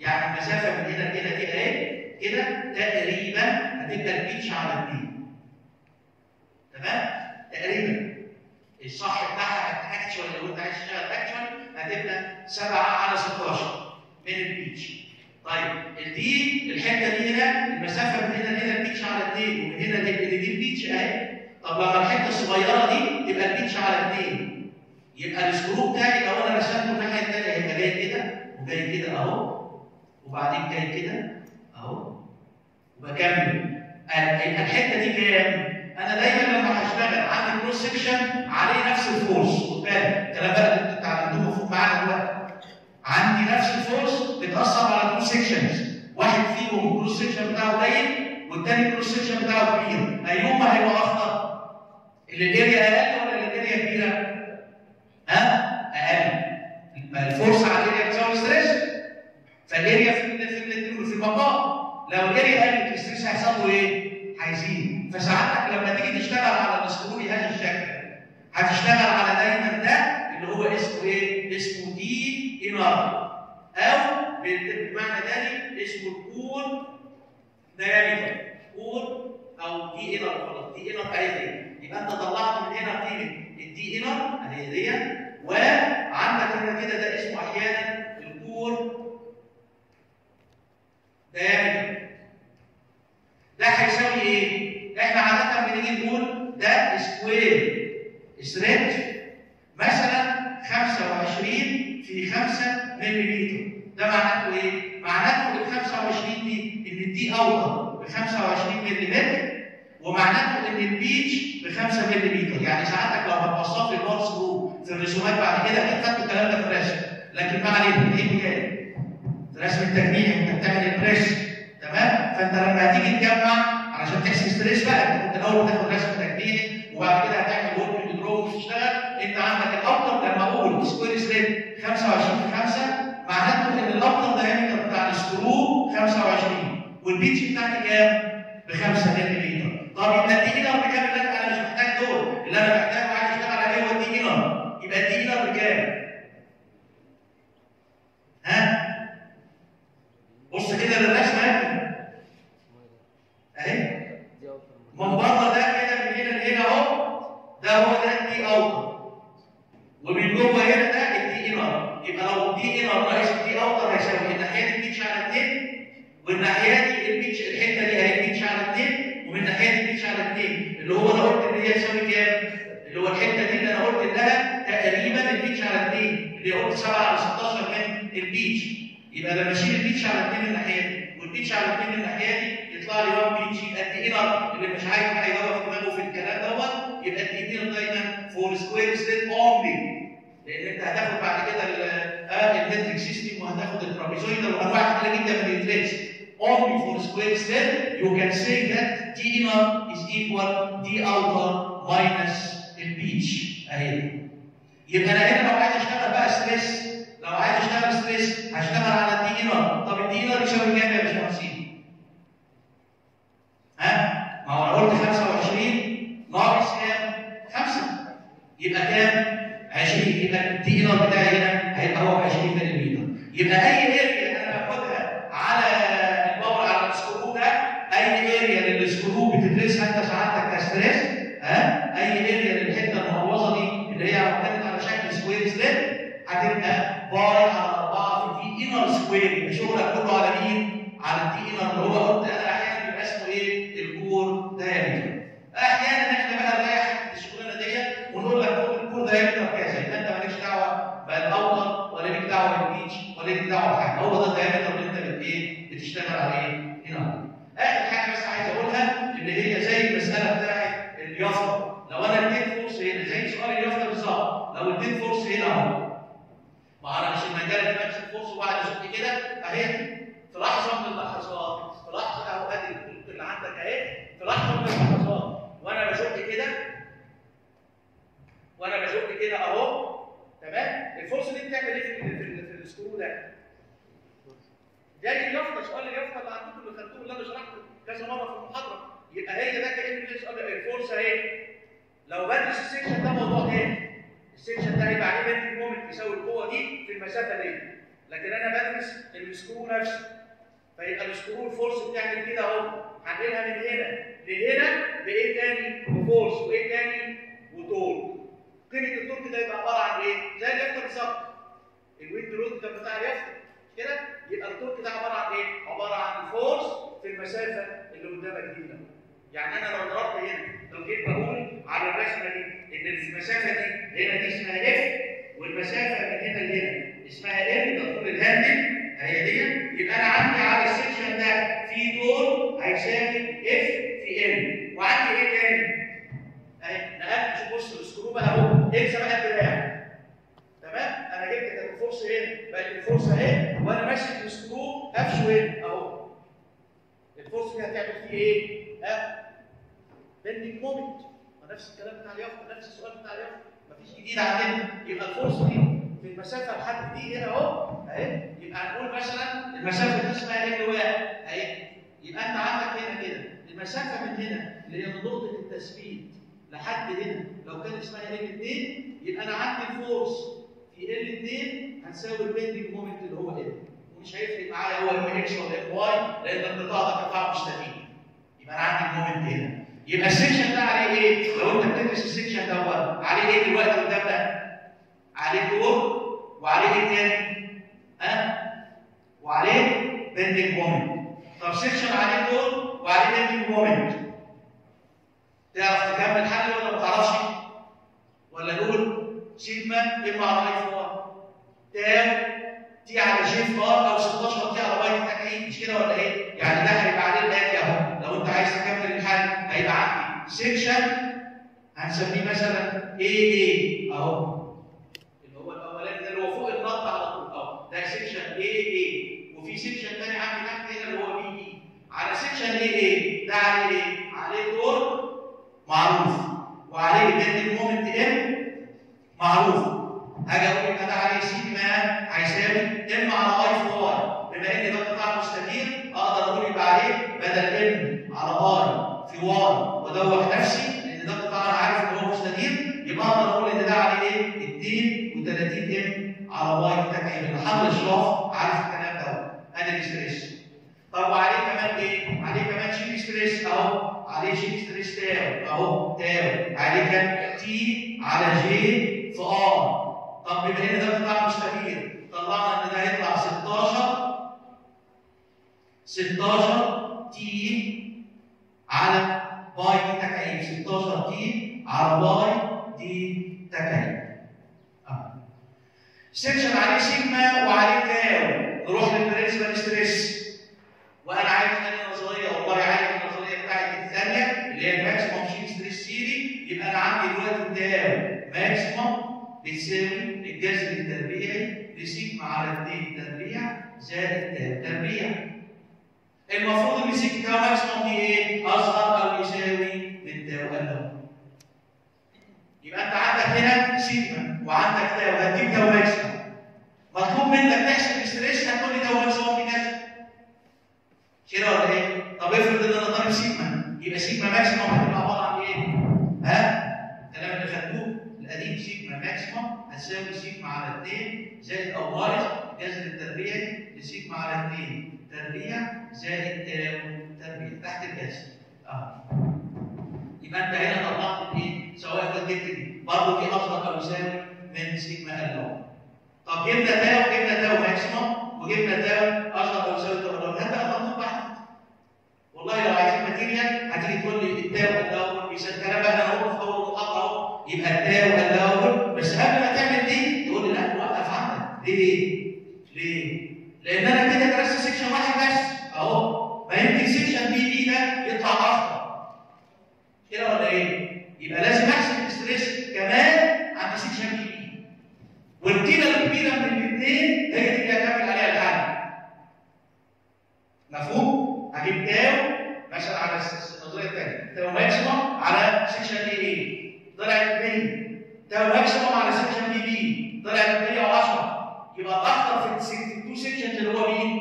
يعني المسافه من هنا لهنا كده اهي كده تقريبا هتبقى ال pitch على 2 تمام تقريبا الصح بتاعها actual لو انت عايز تشتغل actual هتبقى 7 على 16 من ال pitch طيب الدي الحتة دي هنا المسافة من هنا لهنا ال pitch على 2 ومن هنا لهنا دي ال pitch اهي. طب لما الحتة الصغيرة دي تبقى ال pitch على 2 يبقى ال screw بتاعي لو أنا رسمته الناحية الثانية هيبقى جاي كده؟ وجاي كده أهو. وبعدين جاي كده أهو. وبكمل. يبقى الحتة دي كام؟ أنا دايما لما هشتغل عندي cross section عليه نفس ال force. خد بالك. الكلام اللي أنتوا اتعلمتوه فوق معانا دلوقتي. عندي نفس ال force بتأثر على cross sections واحد فيهم ال cross section بتاعه قليل والتاني ال cross section بتاعه كبير ايهما هيبقى اخطر؟ اللي ال area أقل ولا اللي ال area كبيرة؟ ها؟ أقل يبقى ال force على ال area بتساوي stress فال area في في في المقام لو ال area قلت ال stress هيحصل له إيه؟ هيزيد فساعتك لما تيجي تشتغل على ال screw بهذا الشكل هتشتغل على دايما ده اللي هو اسمه إيه؟ اسمه D inner أو بمعنى تاني اسمه ال core diameter core أو D inner خلاص. D inner اهي يبقى أنت طلعت من هنا قيمه ال D inner اهي دي وعندك هنا كده ده اسمه أحيانا ال core diameter ده هيساوي إيه؟ إحنا عاده بنيجي نقول ده square thread مثلا 25 في 5 ملم ده معناته إيه؟ معناته ال 25 دي ان D outer ب 25 ملم ومعناته إن ال pitch ب 5 ملم يعني ساعتك لو هتوصف لي ال power screw في الرسومات بعد كده أكيد خدت الكلام ده في لكن ما علينا إيه حكايه؟ رسم التجميع إنت بتعمل ال press تمام؟ فأنت لما هتيجي تجمع علشان تحسب stress بقى أنت الأول بتاخد رسم تجميعي وبعد كده هتعمل work draw وتشتغل أنت عندك ال outer لما أقول square thread 25 في 5 معناته إن ال outer diameter بتاع ال screw 25 وال pitch بتاعتي كام؟ ب 5 ملم طب يبقى ال D inner بكام؟ لا أنا مش محتاج دول اللي أنا محتاجه عايز اشتغل عليه هو ال D inner يبقى ال D inner بكام؟ ها؟ بص كده للرسمه اهي من بره ده كده من هنا لهنا اهو ده هو ده ال D outer ومن جوه هنا ده ال D inner يبقى لو ال D inner ناقص ال D outer هيساوي الناحيه دي ال pitch على 2 والناحيه دي ال pitch الحته دي اهي ال pitch على 2 ومن الناحيه دي ال pitch على 2 اللي هو أنا قلت ان هي تساوي كام؟ اللي هو الحته دي اللي أنا قلت انها تقريبا ال pitch على 2 اللي هي قلت 7 على 16 من ال pitch يبقى لما اشيل ال pitch على الاثنين الناحيه دي وال pitch على الاثنين الناحيه دي يطلع لي 1 pitch يبقى ال D inner اللي مش عايز هيدور دماغه في الكلام دوت يبقى ال D inner دايما for square thread only لأن انت هتاخد بعد كده ال metric system وهتاخد ال trapezoidal وانواع كتيره جدا من ال threads only for square thread you can say that d inner is equal d outer minus ال pitch اهي يبقى أنا هنا لو عايز أشتغل بقى stress لو عايز أشتغل stress هشتغل على ال d inner طب ال d inner يساوي كام يا باشمهندسين؟ ها؟ ما هو أنا قلت 25 ناقص كام؟ 5 يبقى كام؟ 20 يبقى ال d inner بتاعي هنا هيبقى هو 20 ملم يبقى أي area أنا باخدها على ال power على ال screw ده أي area لل screw بتدرسها أنت ساعتك ك stress ها؟ أي اريا للحته المهوصه دي اللي هي كانت على شكل square thread هتبقى pi على 4 في d inner square شغلك كله على مين؟ على ال d inner اللي هو قلت انا أحيانا بيبقى اسمه إيه؟ ال core diameter. أحيانا إحنا بقى نريح الشغلانه ديت ونقول لك خد ال core diameter كذا يبقى انت مالكش دعوه بال outer ولا ليك دعوه بال pitch ولا ليك دعوه بحاجه هو ده ال diameter اللي انت بت إيه؟ بتشتغل عليه هنا. اخر حاجة بس عايز اقولها اللي هي زي المساله بتاعت اليافطه لو أنا اديت force هنا زي سؤال اليافطه بالظبط لو اديت force هنا اهو ما أنا مش المجال اللي بمسك force وبعد أشوف كده اهي في لحظه من اللحظات في لحظه اهو ادي الخطوط اللي عندك اهي في لحظه من اللحظات وأنا بشق كده وأنا بشق كده اهو تمام ال force دي بتعمل إيه في في, في ال screw ده؟ ده اليافطه سؤال اليافطه اللي عندكم اللي خدتوه اللي أنا شرحته كذا مره في المحاضره يبقى هي ده كان سؤال ال force اهي لو بدرس ال section ده موضوع تاني ال section ده هيبقى عليه bending moment يساوي القوه دي في المسافه دي لكن أنا بدرس ال screw نفسه. فيبقى ال screw ال force بتعمل كده أهو. هنقلها من هنا. لهنا بايه تاني؟ ب force وإيه تاني؟ و torque قيمة ال torque ده يبقى عبارة عن إيه؟ زي اليافطة بالظبط. ال wind load كان بتاع اليافطة. كده؟ يبقى ال torque ده عبارة عن إيه؟ عبارة عن ال force في المسافة اللي قدامك دي يعني أنا لو ضربت هنا لو جيت بقول على الرسمة دي إن المسافة دي هنا دي اسمها F والمسافة من هنا لهنا اسمها L ده طول هي دي. يبقى أنا عندي على ال section ده في torque هيساوي F في L وعندي إيه تاني؟ أهي نقلت بص ال screw بقى أهو. انسى بقى الدراع؟ تمام؟ أنا جبت كانت ال force هنا بقت ال force اهي وأنا ماسك ال screw قفشه هنا أهو. ال force دي هتعمل فيه إيه؟ ها؟ bending moment نفس الكلام بتاع اليافطة نفس السؤال بتاع اليافطة. مفيش جديد عندنا. يبقى ال force دي في المسافة لحد دي هنا اهو اهي. يبقى هنقول مثلا المسافة دي اسمها L واحد. اهي. يبقى انت عندك هنا كده المسافة من هنا اللي هي نقطه التثبيت لحد هنا. لو كان اسمها ال 2 يبقى أنا عندي ال force في L 2 هتساوي ال bending moment اللي هو ال. ومش هيفرق معايا هو M x ولا M y لأن القطاع ده قطاع مستقيم. يبقى أنا عندي ال moment هنا. يبقى ال section ده عليه إيه؟ لو انت بتدرس ال section دوت عليه إيه دلوقتي قدامنا؟ عليه torque وعليه إيه تاني؟ ها؟ وعليه bending moment. طب section عليه torque وعليه bending moment. تعرف تكمل حل ولا ما تعرفش؟ ولا نقول sigma M على I في y tau T على J في r أو 16 تي على واي تكعيب مش كده ولا إيه؟ يعني ده هيبقى عليه الاتي أهو لو أنت عايز تكمل الحل هيبقى عندي section هنسميه مثلا A A أهو اللي هو الاولاني ده اللي هو فوق ال nut على طول اهو ده section A A وفي section ثاني عندي تحت هنا اللي هو B B على section A A ده عليه إيه؟ عليه torque معروف وعليه bending moment M معروف هاجي أقول ان ده عليه سيجما هيساوي M على I في y بما ان ده قطاع مستدير أقدر أقول يبقى عليه بدل M على I في y وادوخ نفسي لأن ده قطاع أنا عارف ان هو مستدير يبقى أقدر أقول ان ده عليه إيه؟ 32 M على pi الشراف عارف الكلام ادي ال stress طب وعليه كمان إيه؟ عليه كمان shear stress أهو. عليه shear stress tau. أهو tau. عليه كام T على J في r طب بما إن ده قطاع مستدير طلعنا إن ده هيطلع 16 16 T على pi d تكعيب 16 T على pi d تكعيب آه. section عليه سيجما وعليه tau نروح لل principal stress وأنا عايز ثاني نظرية والله عايز النظريه بتاعتي الثانية اللي هي ال maximum shear stress theory يبقى أنا عندي دلوقتي tau maximum بتساوي الجذر التربيعي لسيجما على 2 تربيع زائد tau تربيع المفروض ان sigma maximum دي إيه؟ أصغر أو يساوي من tau يبقى أنت عندك هنا سيجما وعندك tau هتجيب tau maximum مطلوب منك تحسب ال stress هتقول لي tau maximum بكذا كده ولا إيه؟ طب افرض ان أنا طالب سيجما يبقى sigma maximum هتبقى عباره عن إيه؟ ها؟ الكلام اللي خدتوه القديم sigma maximum هتساوي سيجما على 2 زائد أو ناقص الجذر التربيعي لسيجما على 2 تربيع زائد تربيع تحت الجذر آه يبقى انت هنا طلعت الايه؟ سواء كنت برضه دي اصغر أو يساوي من sigma allow طب جبنا tau جبنا tau maximum وجبنا tau اصغر أو هبدا مطلوب والله لو عايزين material هتيجي تقول لي ال tau allow بيساوي الكلام بقى أنا في allow اهو يبقى ال tau بس قبل ما تعمل دي تقول لي لا وقف عندك. ليه؟ ليه؟ لأن أنا كده درست section واحد بس أهو. ما يمكن section B B ده يطلع افضل كده ولا إيه؟ يبقى لازم احسب ال stress كمان عند section B B والقيمه الكبيره من الاثنين هي دي اللي هكمل عليها الحل مفهوم؟ هجيب tau مثلا على النظريه الثانية tau maximum على section A A طلعت 100 tau maximum على section B B طلعت 110 يبقى الاخطر في ال two sections اللي هو مين؟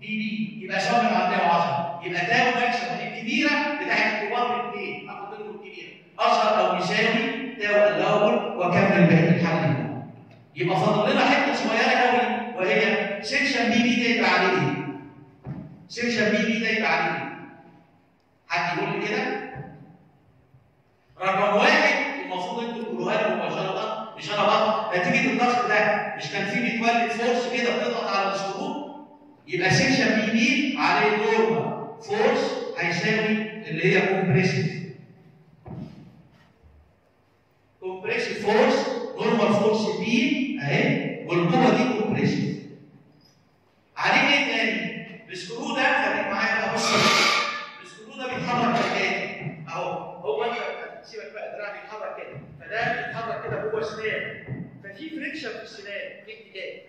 B B يبقى سوا من 110 يبقى tau maximum الكبيرة بتاعت الكبار الاثنين أخد منهم الكبيرة. اصغر يبقى فاضل لنا حتة صغيرة قوي وهي section B B ده يبقى عليه إيه؟ section B B ده يبقى عليه إيه؟ حد يقول لي كده؟ رقم واحد المفروض أنتوا تقولوها لي مباشرة أنا بقى نتيجة الضغط ده مش كان في بيتولد force كده بتضغط على الاسطول يبقى section B B عليه normal force هيساوي اللي هي compressive compressive force normal force P اهي والقوه دي compressive عليه إيه تاني؟ ال screw ده خليك معايا بقى بص ال screw ده بيتحرك كده اهو. هو انت سيبك بقى دراع بيتحرك كده فده بيتحرك كده جوه سنان ففي friction في السنان في احتكاك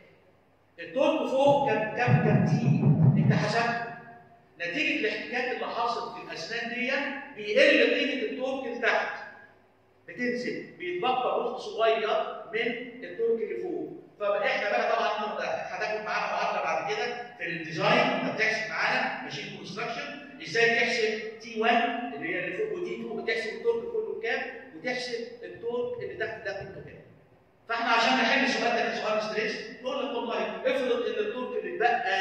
ال torque فوق كام؟ كام T انت حسبته. نتيجة الاحتكاك اللي حاصل في الأسنان دي بيقل قيمة ال torque لتحت. بتنزل بيتبقى جزء صغير من ال torque اللي فوق. فاحنا بقى طبعا هتاخد معانا معادله بعد كده في ال design بتحسب معانا machine construction إزاي تحسب T 1 اللي هي اللي فوق و T 2 وتحسب ال torque كله كام وتحسب ال torque اللي تحت ده كله كام فإحنا عشان نحل السؤال ده كسؤال stress نقول لك والله افرض إن ال torque اللي اتبقى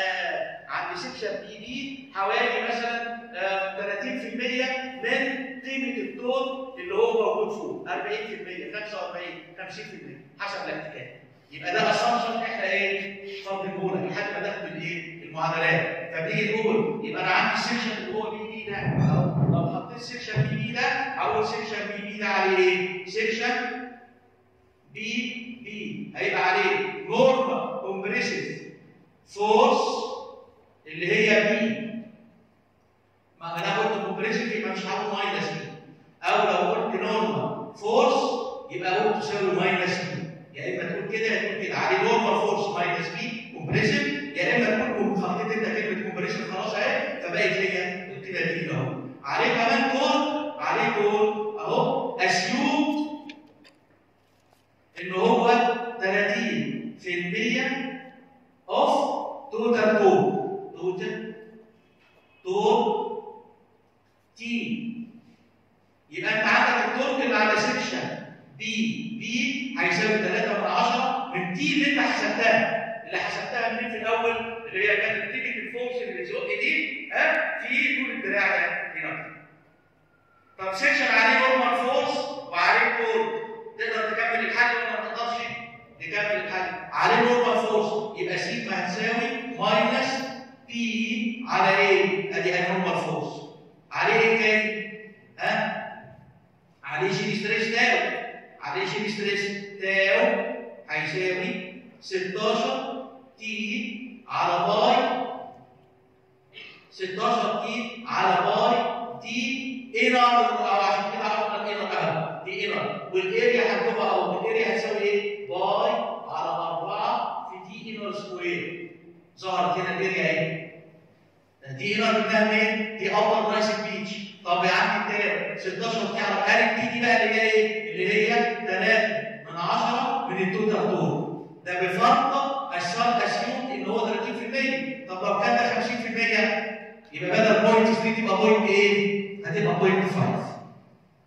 عند section B B حوالي مثلا 30% من قيمة ال torque اللي هو موجود فوق. 40% 45 50% حسب الاحتكاك. يبقى ده assumption إحنا إيه؟ فرضناه لحد ما ناخد الإيه؟ المعادلات. فبنيجي نقول يبقى أنا عندي ال section اللي هو B B ده. لو حطيت section B B ده اول section B B ده عليه إيه؟ section B B هيبقى عليه normal compressive force اللي هي P ما أنا قلت compressive يبقى مش هقول minus P أو لو قلت normal force يبقى قلت تساوي minus P يا اما تقول كده يا تقول كده عليه normal force minus P compressive يا اما تقول خلطت انت كلمه compressive خلاص اهي فبقت هي كده دي اهو عليه كمان كود عليه كود اهو assume ان هو 30% of total torque total torque T يبقى انت عندك ال torque اللي على سكشن بي بي هيساوي 3 من 10 من T اللي انت حسبتها. اللي حسبتها منين في الأول؟ اللي هي كانت نتيجه ال force اللي بتزق دي ها؟ في طول الدراع ده هنا طب section عليه normal force وعليه كود تقدر تكمل الحل ولا ما تقدرش؟ نكمل الحل. عليه normal force يبقى سيجما هتساوي minus P على إيه؟ ادي ال normal force عليه إيه تاني؟ ها؟ عليه shear stress tau shear stress تاو هيساوي 16 تي على باي 16 تي على باي تي أو عشان كده عرفنا الانر اهو دي انر والاريا هتبقى أو الاريا هتساوي إيه؟ باي على 4 في تي انر سكوير ظهرت هنا الاريا اهي دي انر منها منين؟ دي ابر نايس بيتش طب يا عم التاني 16 تي على هل التي دي بقى اللي هي إيه؟ اللي هي 3 من 10 من التوتال دول؟ ده بفرض الشرط اسيوم ان هو 30% طب لو كان ده 50% يبقى بدل point 3 تبقى point إيه؟ هتبقى point 5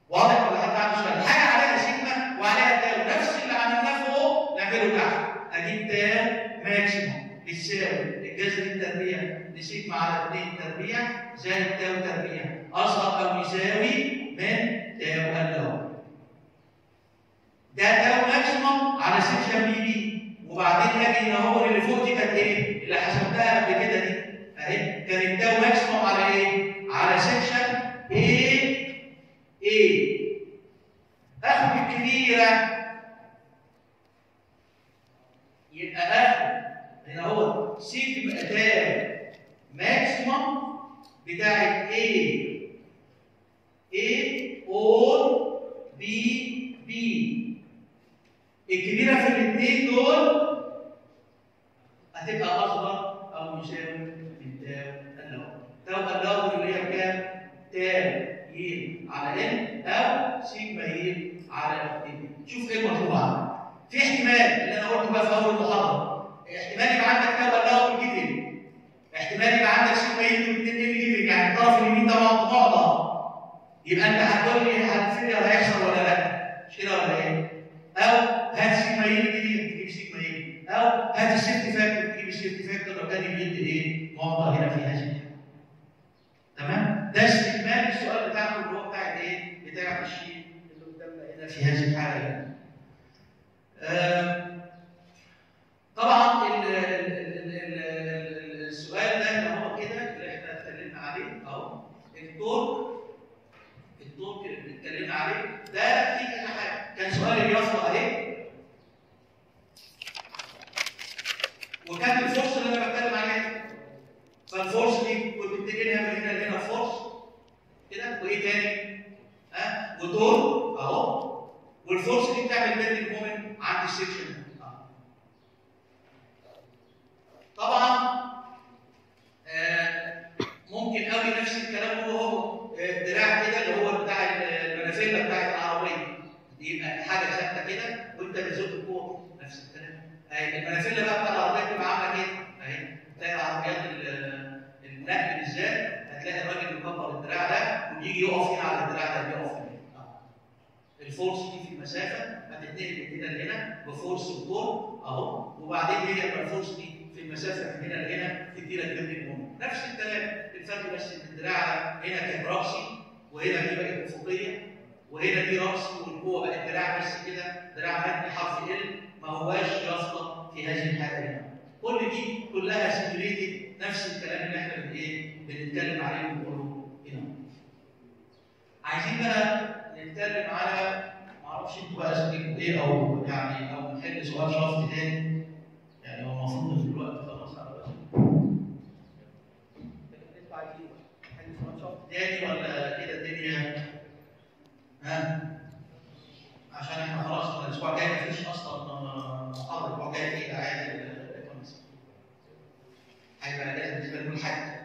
واضح ولا حد عنده سؤال؟ حاجة عليها سيجما وعليها tau نفس اللي عملناه فوق نعمله تحت. أجيب tau maximum بيساوي الجذر التربيع لسيجما على 2 تربيع زائد tau تربيع اصغر أو يساوي من tau allow ده tau maximum على section B B. وبعدين هنا هو اللي فوق دي كانت إيه؟ اللي حسبتها قبل كده دي. أهي. كانت تاو ماكسيموم على إيه؟ على سيكشن إيه إيه اخد الكبيرة. يبقى اخد هنا هو. سي تبقى تاو. ماكسيموم بتاعت إيه إيه اور بي بي الكبيره في الاثنين دول هتبقى اصغر أو يساوي من تاو اللون تاو اللون اللي هي بكام؟ تاو ي على ان أو سيجما ي على ان شوف إيه المطلوب عندك في احتمال اللي أنا قلته بقى في اول المحاضره احتمال يبقى عندك تاو اللون جيفنج احتمال يبقى عندك سيجما ي واثنين ال جيفنج يعني الطرف اليمين ده معطى يبقى أنت هتقول لي هتفكر هيحصل ولا لأ كده ولا إيه؟ أو هات sigma y جديد تجيب sigma y أو هات ال safety factor تجيب ال safety factor لو كان يدي إيه؟ معطى هنا في هذه الحاله تمام؟ ده استكمال السؤال بتاعكم اللي هو بتاع الإيه؟ بتاع الشيء اللي قدامنا هنا في هذه الحالة. آه طبعا ال ال ال ال السؤال ده اللي هو كده اللي إحنا اتكلمنا عليه أهو ال torque اتكلمنا عليه. ده في كذا حاجة. كان سؤال اليافطة اهي وكان ال force اللي أنا بتكلم عليها فال force دي كنت بتجيبها من هنا لهنا force كده؟ وإيه تاني؟ ها؟ ودول أهو. وال force دي بتعمل bending moment عند ال section طبعا آه ممكن قوي نفس الكلام هو هو الدراع كده اللي هو بتاع المنافله بتاعت العربيه يبقى حاجة ثابته كده وانت بتزق الكوع نفس الكلام اهي المنافله بقى بتاع العربيه بتبقى عامله كده اهي تلاقي العربيات النقل بالذات هتلاقي الراجل مكبر الدراع ده ويجي يقف هنا على الدراع ده بيقف هنا ال force دي في المسافه هتتنقل من هنا لهنا ب force و couple أهو وبعدين هي ال force دي في المسافة من هنا لهنا لك bending moment نفس الكلام الفرق بس إن الدراع هنا كان رأسي وهنا دي بقت أفقية وهنا دي رأسي والقوة بقت دراع بس كده دراع مبني حرف L ما هواش يافطه في هذه الحالة هنا. كل دي كلها simulated نفس الكلام اللي إحنا إيه بنتكلم عليه ونقوله هنا. عايزين بقى نتكلم على معرفش أنتوا بقى اسئلتكم إيه أو يعني أو نحل سؤال شفط تاني؟ يعني هو المفروض في الوقت خلاص على وقت تاني ولا كده الدنيا؟ ها؟ عشان إحنا خلاص الأسبوع الجاي مفيش أصلا محاضرة. الأسبوع الجاي فيه عادي هيبقى كده بالنسبة لهم الحج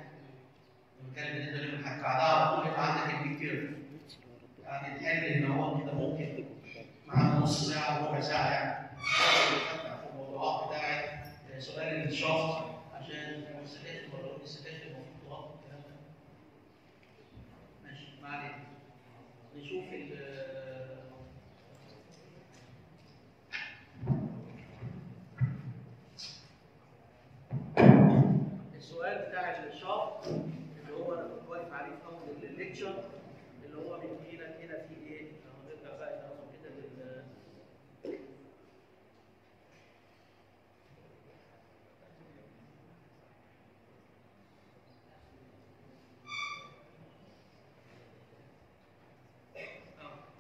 بنتكلم بالنسبة لهم الحج بعدها على طول يبقى عندك الميد تيرم يعني تحل إن هو كده ممكن. معانا نص ساعه وربع ساعه يعني في الموضوعات بتاعت سؤال ال shaft عشان السكاشن ولا السكاشن المفروض تغطي الكلام ده ماشي ما علينا نشوف ال السؤال بتاع ال shaft اللي هو أنا كنت واقف عليه في أول ال lecture اللي هو بيدينا هنا في إيه؟ لو نرجع بقى ناخد كده لل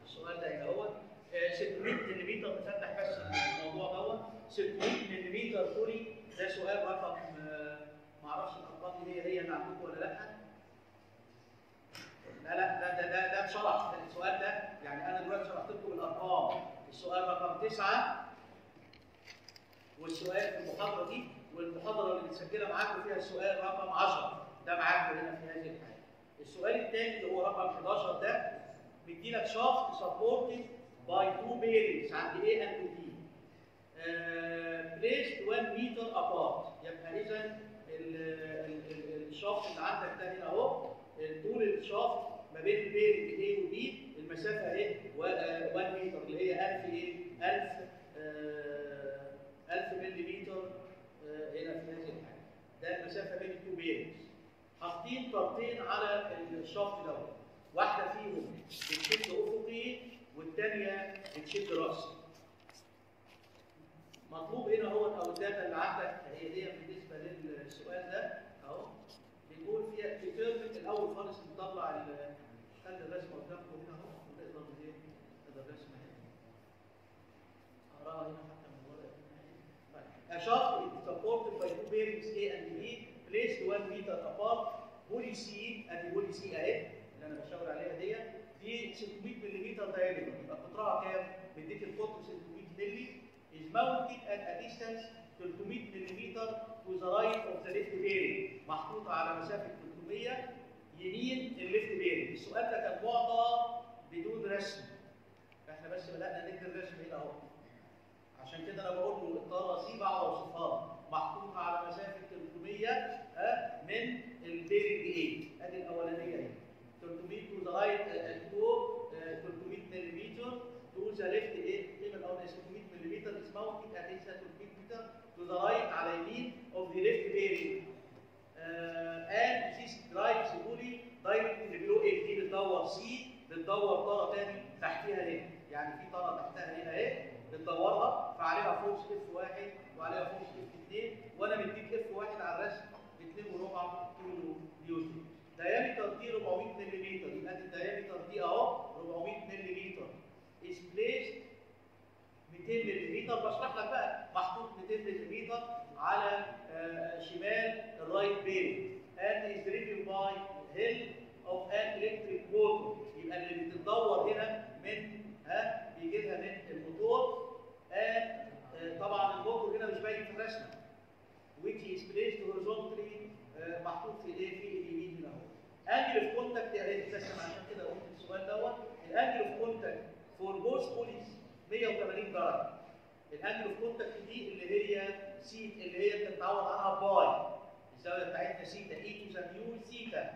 السؤال ده هنا هو 600 ملم نفتح بس الموضوع دوت 600 ملم بولي ده سؤال رقم آه، معرفش الارقام دي هي هي اللي عندكم ولا لا لا لا ده ده ده ده اتشرح السؤال ده يعني أنا دلوقتي شرحت لكم الارقام السؤال رقم تسعه والسؤال في المحاضره دي متسجله معاكم فيها السؤال رقم 10 ده معاكم هنا في هذه الحاله. السؤال الثاني اللي هو رقم 11 ده بيدي لك shaft supported by two bearings عند A and B. placed 1 meter apart يبقى اذا ال shaft اللي عندك ده هنا أهو طول ال shaft ما بين ال bearing A و B المسافة إيه؟ 1 متر اللي هي 1000 إيه؟ 1000 آه، 1000 ملم آه، هنا في هذه ده المسافه بين ال two bearings حاطين طرتين على ال shaft دوت واحدة فيهم بتشد أفقي والثانيه بتشد رأسي. مطلوب هنا هو أو ال data اللي عندك. هي دي بالنسبة للسؤال ده أهو. بنقول فيها determine الأول خالص ال- خلي الرسمة قدامكم هنا أهو. ونقدر إيه؟ الرسمة هنا. أقراها هنا. A shaft is supported by two bearings A and B placed 1 meter apart. pulley C ادي pulley C اهي اللي أنا بشاور عليها دي دي 600 ملم diameter. يبقى قطرها كام؟ بديك القطر 600 ملي is mounted at a distance 300 ملم to the right of the left bearing. محطوطة على مسافة 300 يمين ال left bearing. السؤال ده كان معطى بدون رسم. إحنا بس بدأنا نكتب الرسم هنا أهو. عشان كده أنا بقول له الطاره C بقى اوصفها محطوطة على مسافة 300 ها من ال bearing إيه؟ أدي الأولانية اهي 300 تو ذا رايت تو 300 ملم تو ذا ليفت إيه؟ القيمه الاولانيه 600 ملم از ماونتد ات 300 متر تو ذا رايت على يمين اوف ذا ليفت بيرنج and this drives pulley directly below A. دي بتدور سي بتدور طاره تاني تحتيها هنا. يعني في طاره تحتها هنا اهي بتدورها فعليها فورس اف واحد وعليها فورس اف 2 وأنا مديك اف واحد على الرسم ب 2 وربع كيلو نيوتن diameter دي 400 ملم يبقى ال diameter دي أهو 400 ملم is placed 200 ملم بشرح لك بقى محطوط 200 ملم على آه، شمال ال right bearing and is driven by wheel of an electric يبقى اللي بتدور هنا من ها بيجي لها من الموتور and آه، طبعا الموتور هنا مش باين في الرسمه which is placed horizontally آه، محطوط في إيه في اليمين هنا اهو angle of contact يا ريت بس عشان كده قلت السؤال دوت ال angle of contact for both pulleys 180 درجه ال angle of contact دي اللي هي سي اللي هي انت بتعوض عنها باي. الزاوية بتاعتنا سيتا e to the mu theta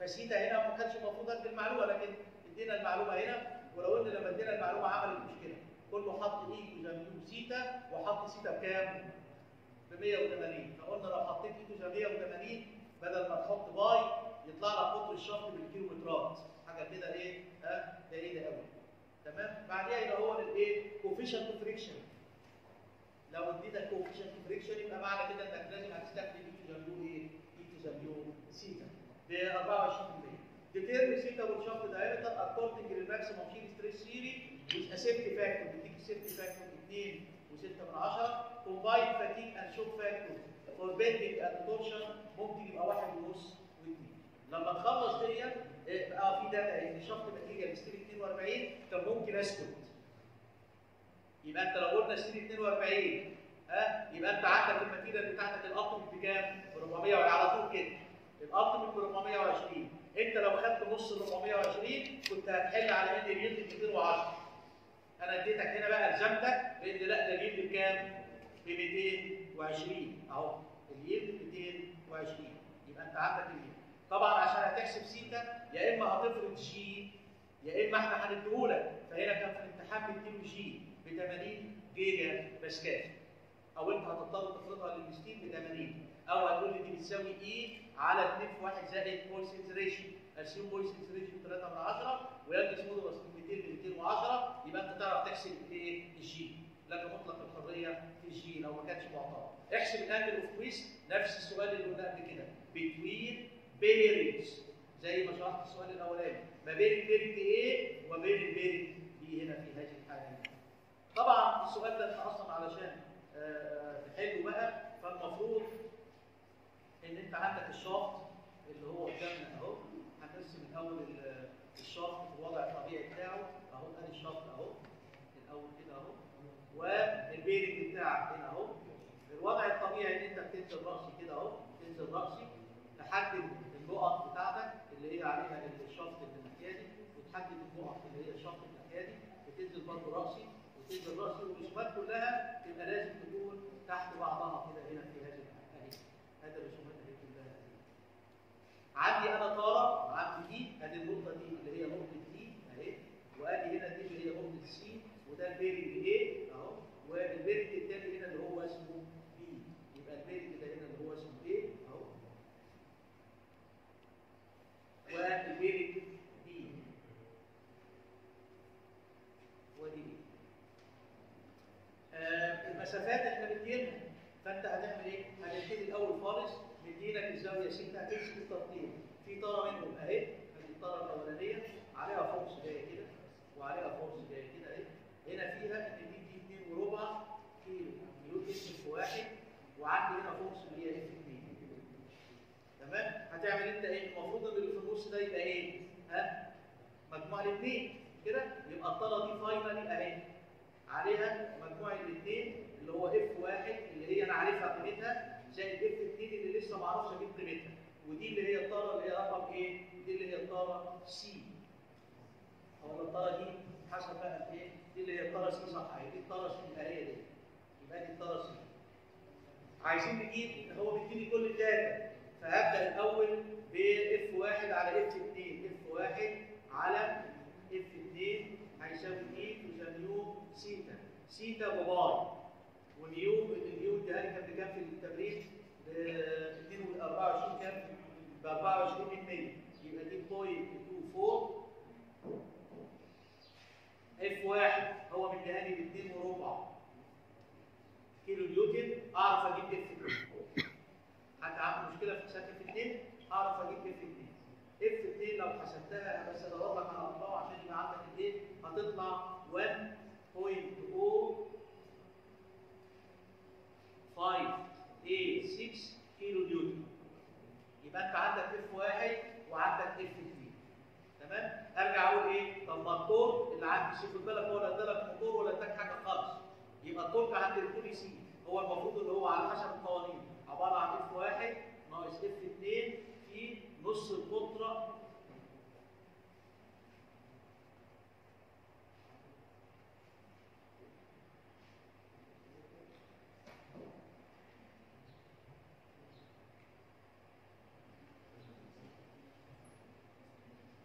فسيتا هنا ما كانش المفروض أدي المعلومة لكن ادينا المعلومة هنا ولو إن لما ادينا المعلومة عملت مشكلة. كله حط e to the mu theta وحط سيتا بكام؟ ب 180 فقلنا لو حطيت e to the 180 بدل ما تحط باي يطلع لك قطر الشافت بالكيلومترات. حاجة كده إيه؟ ها؟ بعيدة قوي تمام؟ بعديها يبقى هو الايه coefficient friction لو اديتك coefficient friction يبقى معنى كده انك لازم هتستخدم اي تي إيه؟ اي تي سيتا ب 24% determine theta وال shaft diameter according لل maximum shear stress theory safety factor بيديك safety factor 2 و6 من 10 combined fatigue and shock factor for bending and torsion ممكن يبقى واحد ونص واثنين لما تخلص ديت بقى في data ان ال shaft material ستريس 42 طب ممكن أسكت. يبقى انت لو قلنا steel 42 ها؟ يبقى انت عندك ال material بتاعتك ال ultimate بكام؟ ب 400 على طول كده. ال ultimate ب 420 انت لو خدت نص ال 420 كنت هتحل على ان ال yield 210 أنا اديتك هنا بقى الزمتك بان لا ده ال yield بكام؟ ب 220 اهو ال yield 220 يبقى انت عندك ال yield طبعا عشان هتحسب سيتا يا إما هتفرض G يا إما إحنا هنديهولك. فهنا كان في الامتحان مديله G ب 80 giga pascal. أو انت هتضطر تفرضها لل steel ب 80 أو هتقول لي دي بتساوي E على 2 في 1 زائد Poisson's ratio assume Poisson's ratio 3 من 10 و Young's modulus 200 ل 210 يبقى أنت تعرف تحسب إيه ال G لك مطلق الحرية في ال G لو ما كانش معطى احسب ال angle of twist نفس السؤال اللي قلناه قبل كده. between bearings زي ما شرحت السؤال الأولاني. ما بين ال bearing A وما بين ال bearing B هنا في هذه الحالة. طبعا السؤال ده انت أصلا علشان آه، تحله بقى. فانت المفروض إن أنت عندك ال shaft اللي هو قدامنا أهو. هنرسم الأول ال- ال shaft في الوضع الطبيعي بتاعه. أهو أدي ال shaft أهو. الأول كده أهو. وال bearing بتاعك هنا أهو. الوضع الطبيعي إن أنت بتنزل رأسي كده أهو. تنزل رأسي تحدد النقط بتاعتك اللي هي عليها ال shaft اللي الناحيه دي وتحدد النقط اللي هي ال shaft الناحيه دي وتنزل برضه راسي وتنزل راسي والرسومات كلها تبقى لازم تكون تحت بعضها كده هنا في هذه الحاله اهي هذا الرسومات اللي كلها اهي عندي أنا طاره عندي دي ادي النقطه دي اللي هي نقطه D اهي وادي هنا دي اللي هي نقطه C وده ال bearing A اهو وال bearing الثاني هنا اللي هو اسمه B يبقى ال bearing ده هنا اللي هو اسمه A اهو وال bearing B ودي B آه المسافات إحنا مدينها فانت هتعمل إيه؟ هنبتدي الأول خالص مدينك الزاويه 6 هتمسك الترتيب في طاره منهم اهي ادي الطاره الاولانيه عليها force جاية كده وعليها force جاية كده اهي هنا فيها ان دي دي 2 وربع كيلو نيوتن في واحد وعندي هنا force اللي هي F 2 تمام هتعمل انت إيه المفروض ان اللي في النص ده يبقى إيه؟ ها؟ مجموع الاثنين كده يبقى الطاره دي finally أهي. عليها مجموع الاثنين اللي هو F واحد اللي هي أنا عارفها قيمتها زائد F 2 اللي لسه ما أعرفش أجيب قيمتها. ودي اللي هي الطاره اللي هي رقم إيه؟ دي اللي هي الطاره C أو الطاره D حسب بقى إيه؟ دي اللي هي الطاره C صح؟ دي الطاره C هي دي. يبقى دي الطاره C عايزين نجيب هو بيديني كل ال data. فهبدأ الأول ب F واحد على F 2 F واحد على F 2 هيساوي إيه تساوي نيو سيتا. سيتا بباي ونيو النيو اديها لي كام بكام في التمرين ب 2 24 كام؟ ب 24 من 100 يبقى دي point 24 F واحد هو مديها لي ب 2 وربع. كيلو نيوتن. أعرف أجيب F 2 حد عنده مشكلة في حساب F 2 اعرف أجيب F 2 F 2 لو حسبتها بس ادور لك على ارقام عشان يبقى عندك الايه هتطلع 1.058 كيلو نيوتن يبقى أنت عندك F واحد وعندك F 2 تمام؟ أرجع أقول إيه؟ طب ما الطور اللي عندي خد بالك هو لا ادالك موتور ولا اداك حاجة خالص. يبقى ال torque عند ال pulley C. هو المفروض اللي هو على حسب القوانين. عبارة عن F واحد ناقص F 2 في نص القطرة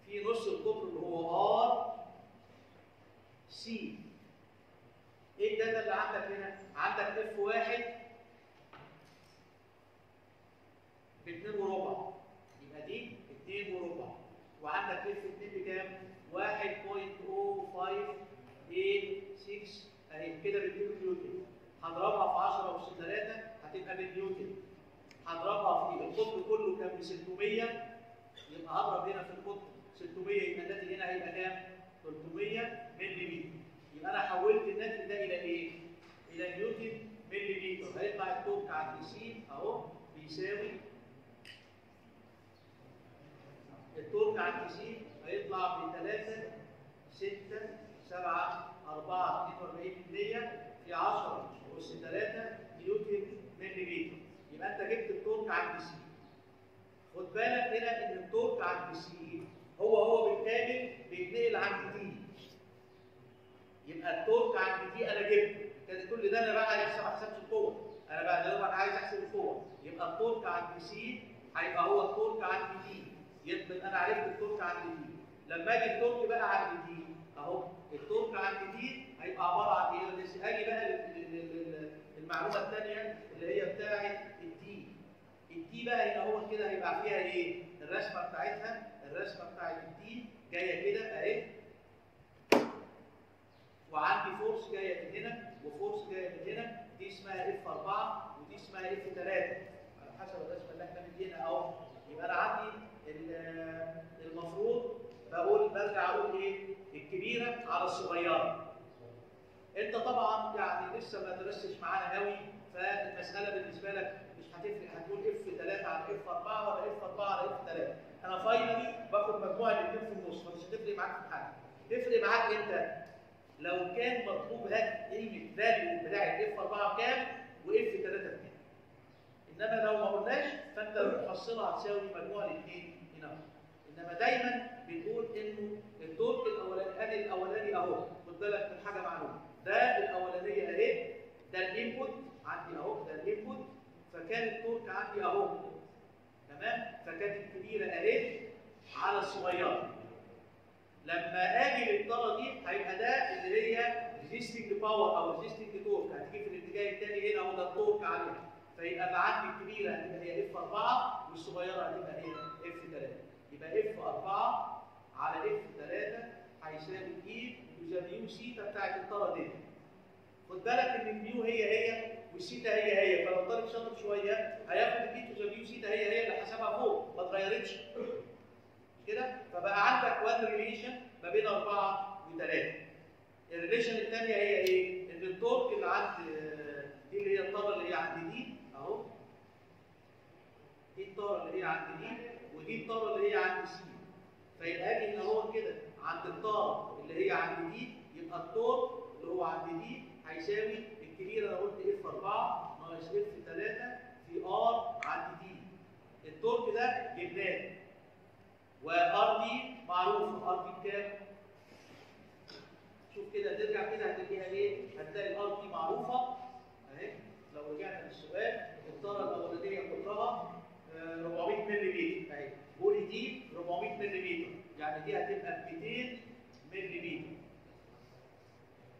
في نص القطر اللي هو R C إيه ال data اللي عندك هنا؟ عندك F واحد ب 2 وربع يبقى دي 2 وربع وعندك F 2 بكام؟ 1.05886 اهي كده بالكيلو نيوتن هضربها في 10 اس 3 هتبقى بالنيوتن هضربها في القطر كله كان ب 600 يبقى هضرب هنا في القطر 600 يبقى الناتج هنا هيبقى كام؟ 300 ملي يبقى أنا حولت الناتج ده إلى إيه؟ إلى نيوتن ملي متر هيطلع ال torque عند C اهو بيساوي ال torque عند C هيطلع ب 3 6 7 4 42 في 10 اس 3 نيوتن ملي متر يبقى انت جبت ال torque عند C خد بالك هنا ان ال torque عند C هو هو بالكامل بيتنقل عند D يبقى ال torque عند D أنا جبته كان كل ده أنا بقى لسه ما حسبتش القوه أنا بقى دلوقتي عايز احسب القوه يبقى ال torque عند C هيبقى هو ال torque عند D. يبقى أنا عرفت ال torque عند D. لما أجي ال torque بقى عند D أهو ال torque عند D هيبقى عبارة عن إيه؟ أجي بقى المعلومة الثانية اللي هي بتاعة ال D ال D بقى هنا هو كده هيبقى فيها إيه؟ الرسمة بتاعتها. الرسمة بتاعت ال D جاية كده أهي. وعندي force جاية من هنا و force جاية من هنا. دي اسمها F 4 ودي اسمها F 3 حسب الرسمه اللي إحنا مدينا أهو. يبقى أنا عندي ال- المفروض بقول برجع أقول إيه؟ الكبيرة على الصغيرة. أنت طبعا يعني لسه ما درستش معانا قوي فالمسألة بالنسبة لك مش هتفرق. هتقول F 3 على F 4 ولا F 4 على F 3 أنا finally باخد مجموع الاثنين في النص فمش هتفرق معاك في حاجة. تفرق معاك إمتى؟ لو كان مطلوب هات قيمة value بتاعت F 4 بكام و F 3 بكام؟ إنما لو ما قلناش فأنت المحصله هتساوي مجموع الاثنين هنا. إنما دايما بنقول إنه الدور الأولاني أدي الأولاني أهو. خد بالك من حاجة معلومة. ده الأولانية أهي. ده ال input. عندي أهو. ده ال input. فكان ال torque عندي أهو. تمام؟ فكانت الكبيرة أهي على الصغيرة. لما آجي للطاره دي هيبقى ده اللي هي resisting power أو resisting torque هتيجي في الاتجاه الثاني هنا اهو ده ال torque عليها. فيبقى بقى عندي الكبيره هتبقى هي F 4 والصغيره هتبقى هي F 3 يبقى F 4 على F 3 هيساوي اي يوزر يو سيتا بتاعت الطاره دي. خد بالك إن ال mu هي هي والسيتا هي هي فلو الطالب شاطر شوية هياخد الاي تو ذا سيتا هي هي اللي حسبها فوق ما اتغيرتش. كده؟ فبقى عندك one relation ما بين أربعة وثلاثه ال relation الثانية هي إيه؟ ان ال torque اللي عند D اللي هي الطاره اللي هي عند D. دي الطارة اللي هي عند D ودي الطارة اللي هي عند C. فيبقى أجي هنا هو كده عند الطارة اللي هي عند D يبقى ال torque اللي هو عند D هيساوي الكبيره أنا قلت F 4 ناقص F 3 في R عند D ال torque ده جبناه. و R D معروفة. R D بكام؟ شوف كده ترجع كده هتلاقيها إيه؟ هتلاقي ال R D معروفة. اهي لو رجعنا للسؤال الطارة الأولانية قطرها 400 مللي اهي pulley D 400 مللي يعني دي هتبقى 200 مللي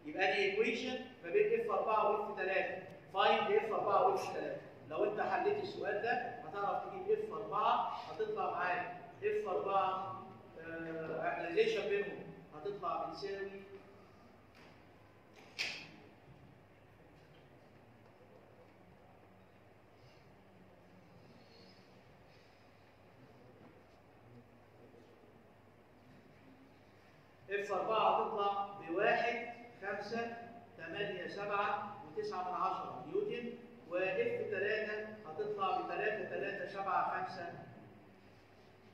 يبقى دي equation ما بين F 4 و F 3 find F 4 و F 3 لو انت حليت السؤال ده هتعرف تجيب F 4 هتطلع معاك F 4 ال relation بينهم هتطلع بتساوي F 4 هتطلع بواحد 5 8 7 و9 من 10 نيوتن و F 3 هتطلع ب 3 3 7 5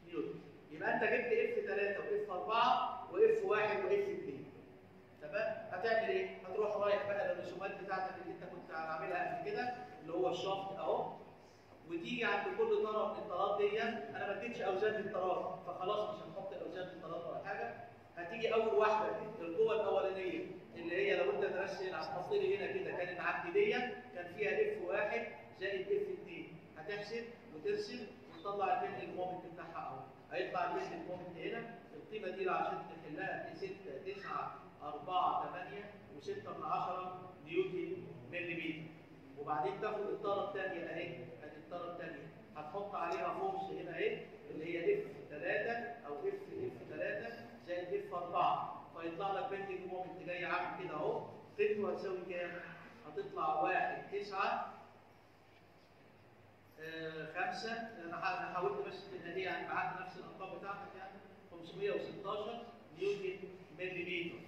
نيوتن. يبقى أنت جبت F 3 و F 4 و F 1 و F 2 تمام؟ هتعمل إيه؟ هتروح رايح بقى للرسومات بتاعتك اللي أنت كنت عاملها قبل كده اللي هو ال shaft أهو. وتيجي عند كل طرف من الطارات دي أنا ما اديتش أوزان للطارات فخلاص مش هنحط أوزان للطارات ولا حاجة. هتيجي أول واحدة القوة الأولانية اللي هي لو أنت هنا هتحط لي هنا كده كانت عندي دي كان فيها F واحد زائد F 2 هتحسب وترسم وتطلع ال bending moment بتاعها اهو هيطلع ال bending moment هنا القيمة دي عشان تحلها 6 9 4 8 و6 من 10 نيوتن مليمتر. وبعدين تاخد الطاره الثانية أهي ادي الطاره الثانية هتحط عليها force هنا أهي اللي هي F 3 أو F F 3 زائد F 4 فيطلع لك bending moment جاي عامل كده أهو. قيمته هتساوي كام؟ هتطلع 1 9 5 أنا حاولت بس ان هي يعني معاك نفس الأرقام بتاعتك يعني. 516 نيوتن ملي متر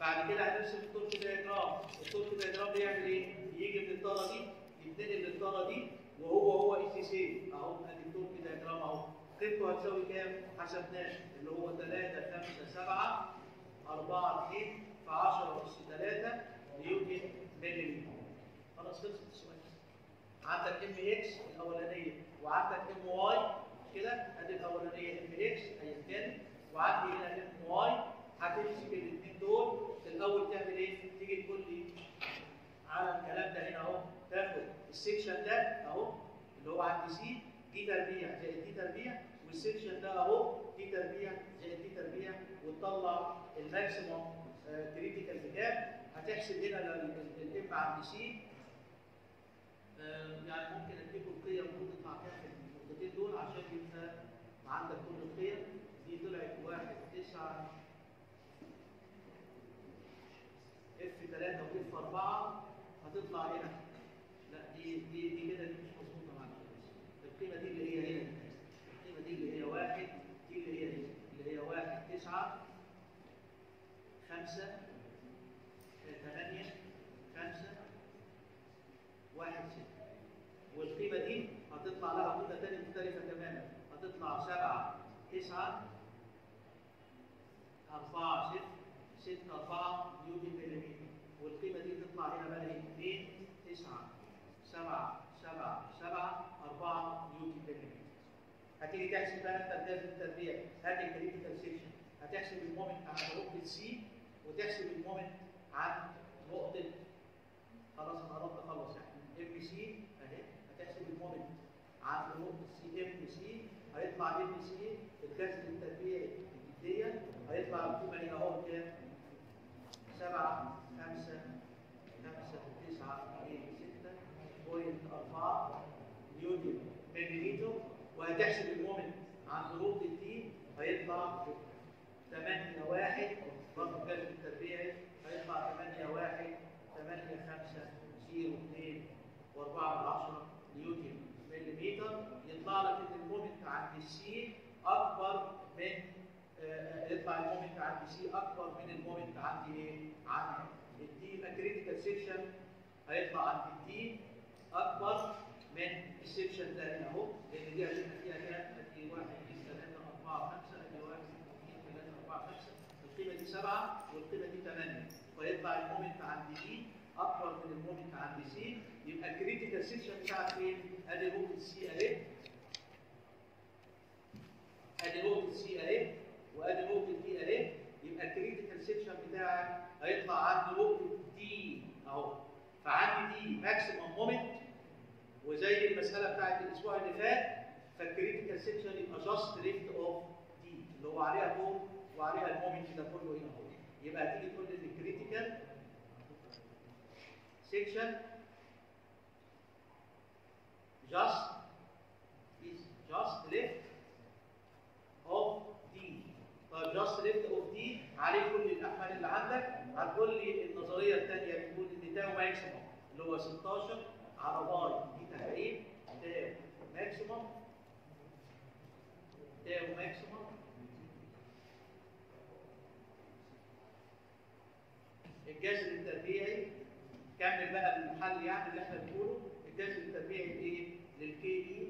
بعد كده هنرسم ال torque diagram. ال torque diagram بيعمل إيه؟ يجي من الطاره دي يتنقل للطاره دي وهو هو E C C. أهو أدي ال torque diagram أهو. قيمته هتساوي كام؟ حسبناه اللي هو 3 5 7 4 2 في 10 أس 3 نيوتن ملي خلاص خلصت السؤال عندك M X الأولانية وعندك M Y كده أدي الأولانية M X ايا كان وعندي هنا M Y هتمسك الاثنين دول الأول تعمل إيه؟ تيجي تقول لي على الكلام ده هنا أهو تاخد ال section ده أهو اللي هو عند C D تربيع زائد D تربيع وال section ده اهو D تربيع زائد D تربيع وتطلع ال maximum critical بكام هتحسب هنا ال M عند C يعني ممكن اديكم المفروض تطلع كام في النقطتين دول عشان يبقى عندك كل القيم. دي طلعت 1 9 اف 3 وإف 4 هتطلع هنا. لا دي دي دي كده دي القيمه دي اللي هي هنا القيمه دي اللي هي 1 دي اللي هي هنا اللي هي 1 9 5 8 5 1 6 والقيمه 9 4 6 6 4 نيوتن مليمتر والقيمه دي تطلع هنا بقى إيه 2 9 7 7 7 4 نيوتن مليمتر هتيجي تحسب بقى انت بدايه التربيع هات ال critical section هتحسب ال moment عند نقطه C وتحسب ال moment عند نقطة. خلاص أنا قربت اخلص يعني. M C اهي هتحسب ال moment عند نقطه C M C هيطلع M C الجذر التربيعي الجدية. هيطلع القيمه هنا أهو؟ كام؟ 7 5 5 9 6.4 نيوتن. مليمتر وهتحسب ال moment عند نقطة D هيطلع 8 1 برضه الجذر التربيعي هيطلع 8 1 8 5 0 2 و4 10 نيوتن مليمتر. يطلع لك إن ال moment عند ال C أكبر من آه، يطلع ال moment عند C أكبر من ال moment عند إيه؟ عند ال D يبقى critical section هيطلع عند ال D أكبر من ال section هنا أهو لأن دي هتبقى فيها كام؟ ادي 1 2 3 4 5 ادي 1 2 3 4 5 القيمة دي 7 والقيمة دي 8 ويطلع ال moment عند D اكبر من ال moment عند C. يبقى ال critical section بتاعك فين؟ أدي نقطه C اهي أدي نقطه C اهي وأدي نقطه D اهي يبقى ال critical section بتاعك هيطلع عند نقطه D أهو. فعندي دي maximum moment وزي المسألة بتاعت الأسبوع اللي فات فال critical section يبقى just left of D اللي هو عليها فوق وعليها ال moment ده كله هنا أهو. يبقى هتيجي تقول لي ال critical section just is just left of D طيب just left of D عليه كل الاحمال اللي عندك هتقول لي النظرية الثانية بتقول إن tau maximum اللي هو 16 على pi D تكعيب tau maximum tau maximum الجذر التربيعي كمل بقى الحل يعني اللي إحنا بنقوله. الجذر التربيعي لايه؟ لل K A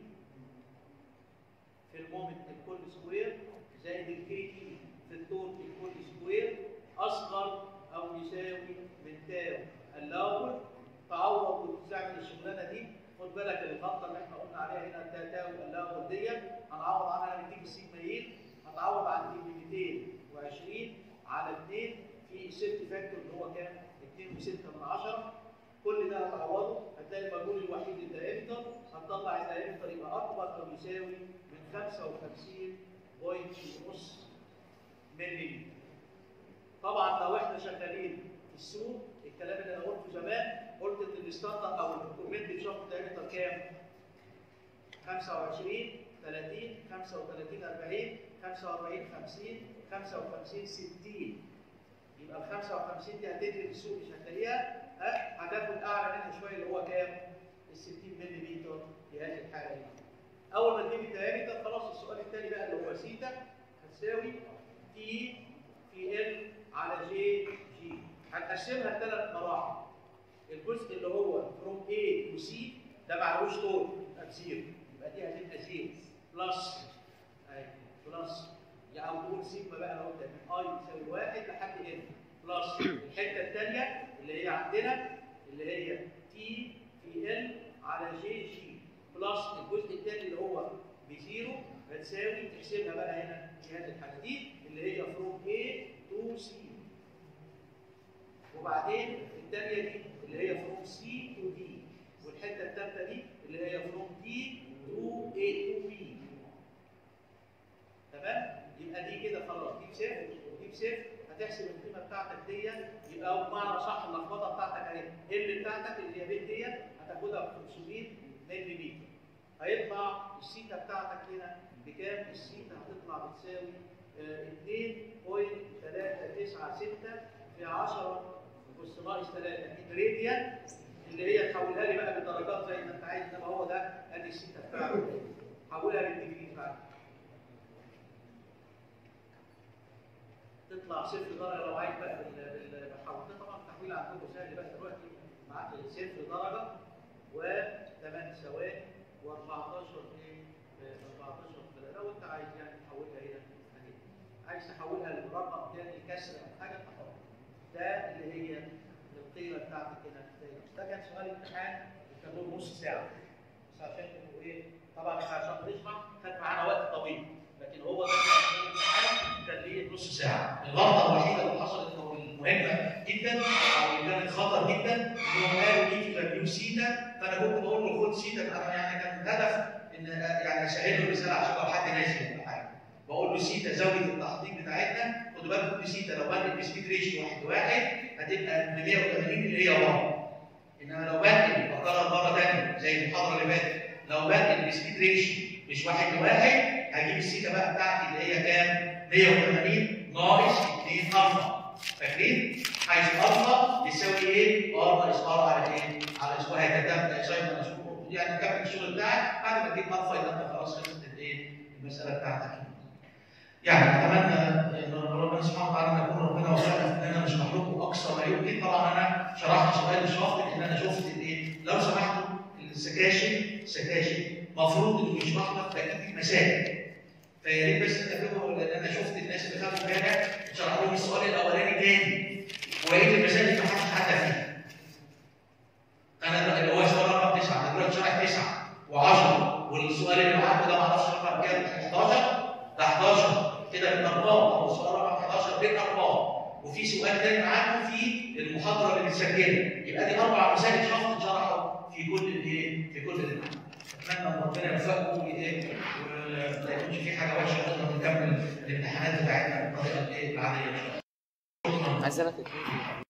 في ال moment الكل square زائد ال K A في ال torque الكل square أصغر أو يساوي من tau الأول تعوض وتستعمل الشغلانة دي خد بالك الخطه اللي إحنا قلنا عليها هنا تا tau الأول ديت هنعوض عنها لما تيجي ال sigma yield هتعوض عن دي 220 على 2 في ال safety factor اللي هو كام؟ 2.6 من 10 كل ده هتعوضه هتلاقي المجهول الوحيد ال diameter هتطلع ال diameter يبقى أكبر أو يساوي من 55.5 مللي طبعا لو إحنا شغالين في السوق الكلام اللي أنا قلته زمان قلت إن ال standard أو ال recommended shaft diameter كام؟ 25 30 35 40 45 50 55 60 يبقى ال 55 دي هتجري في السوق مش هتلاقيها ها هتاخد أعلى منها شوية اللي هو كام؟ ال 60 مللي في هذه الحالة دي. أول ما تجيب ال diameter خلاص السؤال الثاني بقى اللي هو سيتا هتساوي T في L على G J هنقسمها لثلاث مراحل. الجزء اللي هو from A to C ده معلوش طول يبقى بزيرو يبقى دي هتبقى زي plus اهي plus أو تقول سيجما بقى لو انت i تساوي واحد لحد n plus الحتة الثانية اللي هي عندنا اللي هي T في L على G J plus الجزء الثاني اللي هو بزيرو هتساوي تحسبها بقى هنا في هذه الحاله دي اللي هي from A to C وبعدين الثانية دي اللي هي from C to D والحتة الثالثه دي اللي هي from D to A to B تمام؟ يبقى دي كده خلاص دي بصفر ودي بصفر هتحسب القيمة بتاعتك دي يبقى بمعنى صح اللخبطة بتاعتك أهي L بتاعتك اللي هي بيت دي هتاخدها ب 500 مللي متر هيطلع السيتا بتاعتك هنا بكام؟ السيتا هتطلع بتساوي آه، 2.396 في 10 3 راديان اللي هي تحولها لي بقى بالدرجات زي ما انت عايز انما هو ده أدي السيتا بتاعتك حولها لل degree بتاعتك تطلع صفر درجة لو عايز بقى بال- بال- بالحول. ده طبعا التحويل عندكم سهل بقى دلوقتي. معاك صفر درجة و8 ثواني و14 إيه 14 لو انت عايز يعني تحولها هنا احولها لرقم تاني كسر أو حاجة ده اللي هي القيمه بتاعتك هنا ده كان سؤال امتحان كان نص ساعة. بس عشان تبقوا إيه طبعا إحنا عشان نشرح خد معانا وقت طويل. لكن هو ده الامتحان كان ليه نص ساعة. الغلطة الوحيدة اللي حصلت أو المهمة جدا أو اللي كانت خطر جدا إن هو قالوا لي تربيو سيتا. فأنا كنت بقول له خد سيتا أنا يعني كان الهدف إن يعني أسهل له الرساله عشان لو حد ناسي. بقول له سيتا زاويه التحقيق بتاعتنا خدوا بالكم دي سيتا لو بنقل ب speed ratio واحد لواحد هتبقى 180 اللي هي بره إنما لو بنقل بكرر مرة ثانية زي المحاضرة اللي فاتت لو بنقل بسبيد ريشيو مش واحد لواحد هجيب السيتا بقى بتاعتي اللي هي كام؟ 180 ناقص 2 الفا فاكرين؟ حيث الفا يساوي إيه؟ ار ناقص على إيه؟ على أسبوع هيتكتب ساين ناقص يعني كمل الشغل بتاعك بعد ما تجيب الفا يبقى أنت خلاص خلصت الإيه؟ المسألة بتاعتك يعني أتمنى إن ربنا سبحانه وتعالى يكون ربنا وفقنا في ان أنا اشرح لكم أقصى ما يمكن. طبعا أنا شرحت سؤال شرحت ان أنا شفت الايه لو سمحتوا السكاشن سكاشن. مفروض إنه يشرح لك بقيه المسائل فيا ريت بس تتابعوا لأن أنا شفت الناس اللي خدوا بالها شرحوا لهم السؤال الأولاني تاني وبقيه المسائل دي ما حدش حتى فيها؟ أنا اللي هو سؤال رقم تسعة. أنا دلوقتي شرح تسعة و10 والسؤال اللي معاكم ده ما أعرفش رقم كام 11 ده 11 كده بالارقام أو السؤال رقم 11 بالارقام وفي سؤال تاني معاكم في المحاضرة اللي متسجله يبقى دي أربع مسائل شرط اتشرحوا في كل الايه في كل الامتحان أتمنى إن ربنا يوفقكم وإيه وما يكونش في حاجة وحشة نقدر نكمل الامتحانات بتاعتنا بالطريقة الايه العاديه إن شاء الله. عايز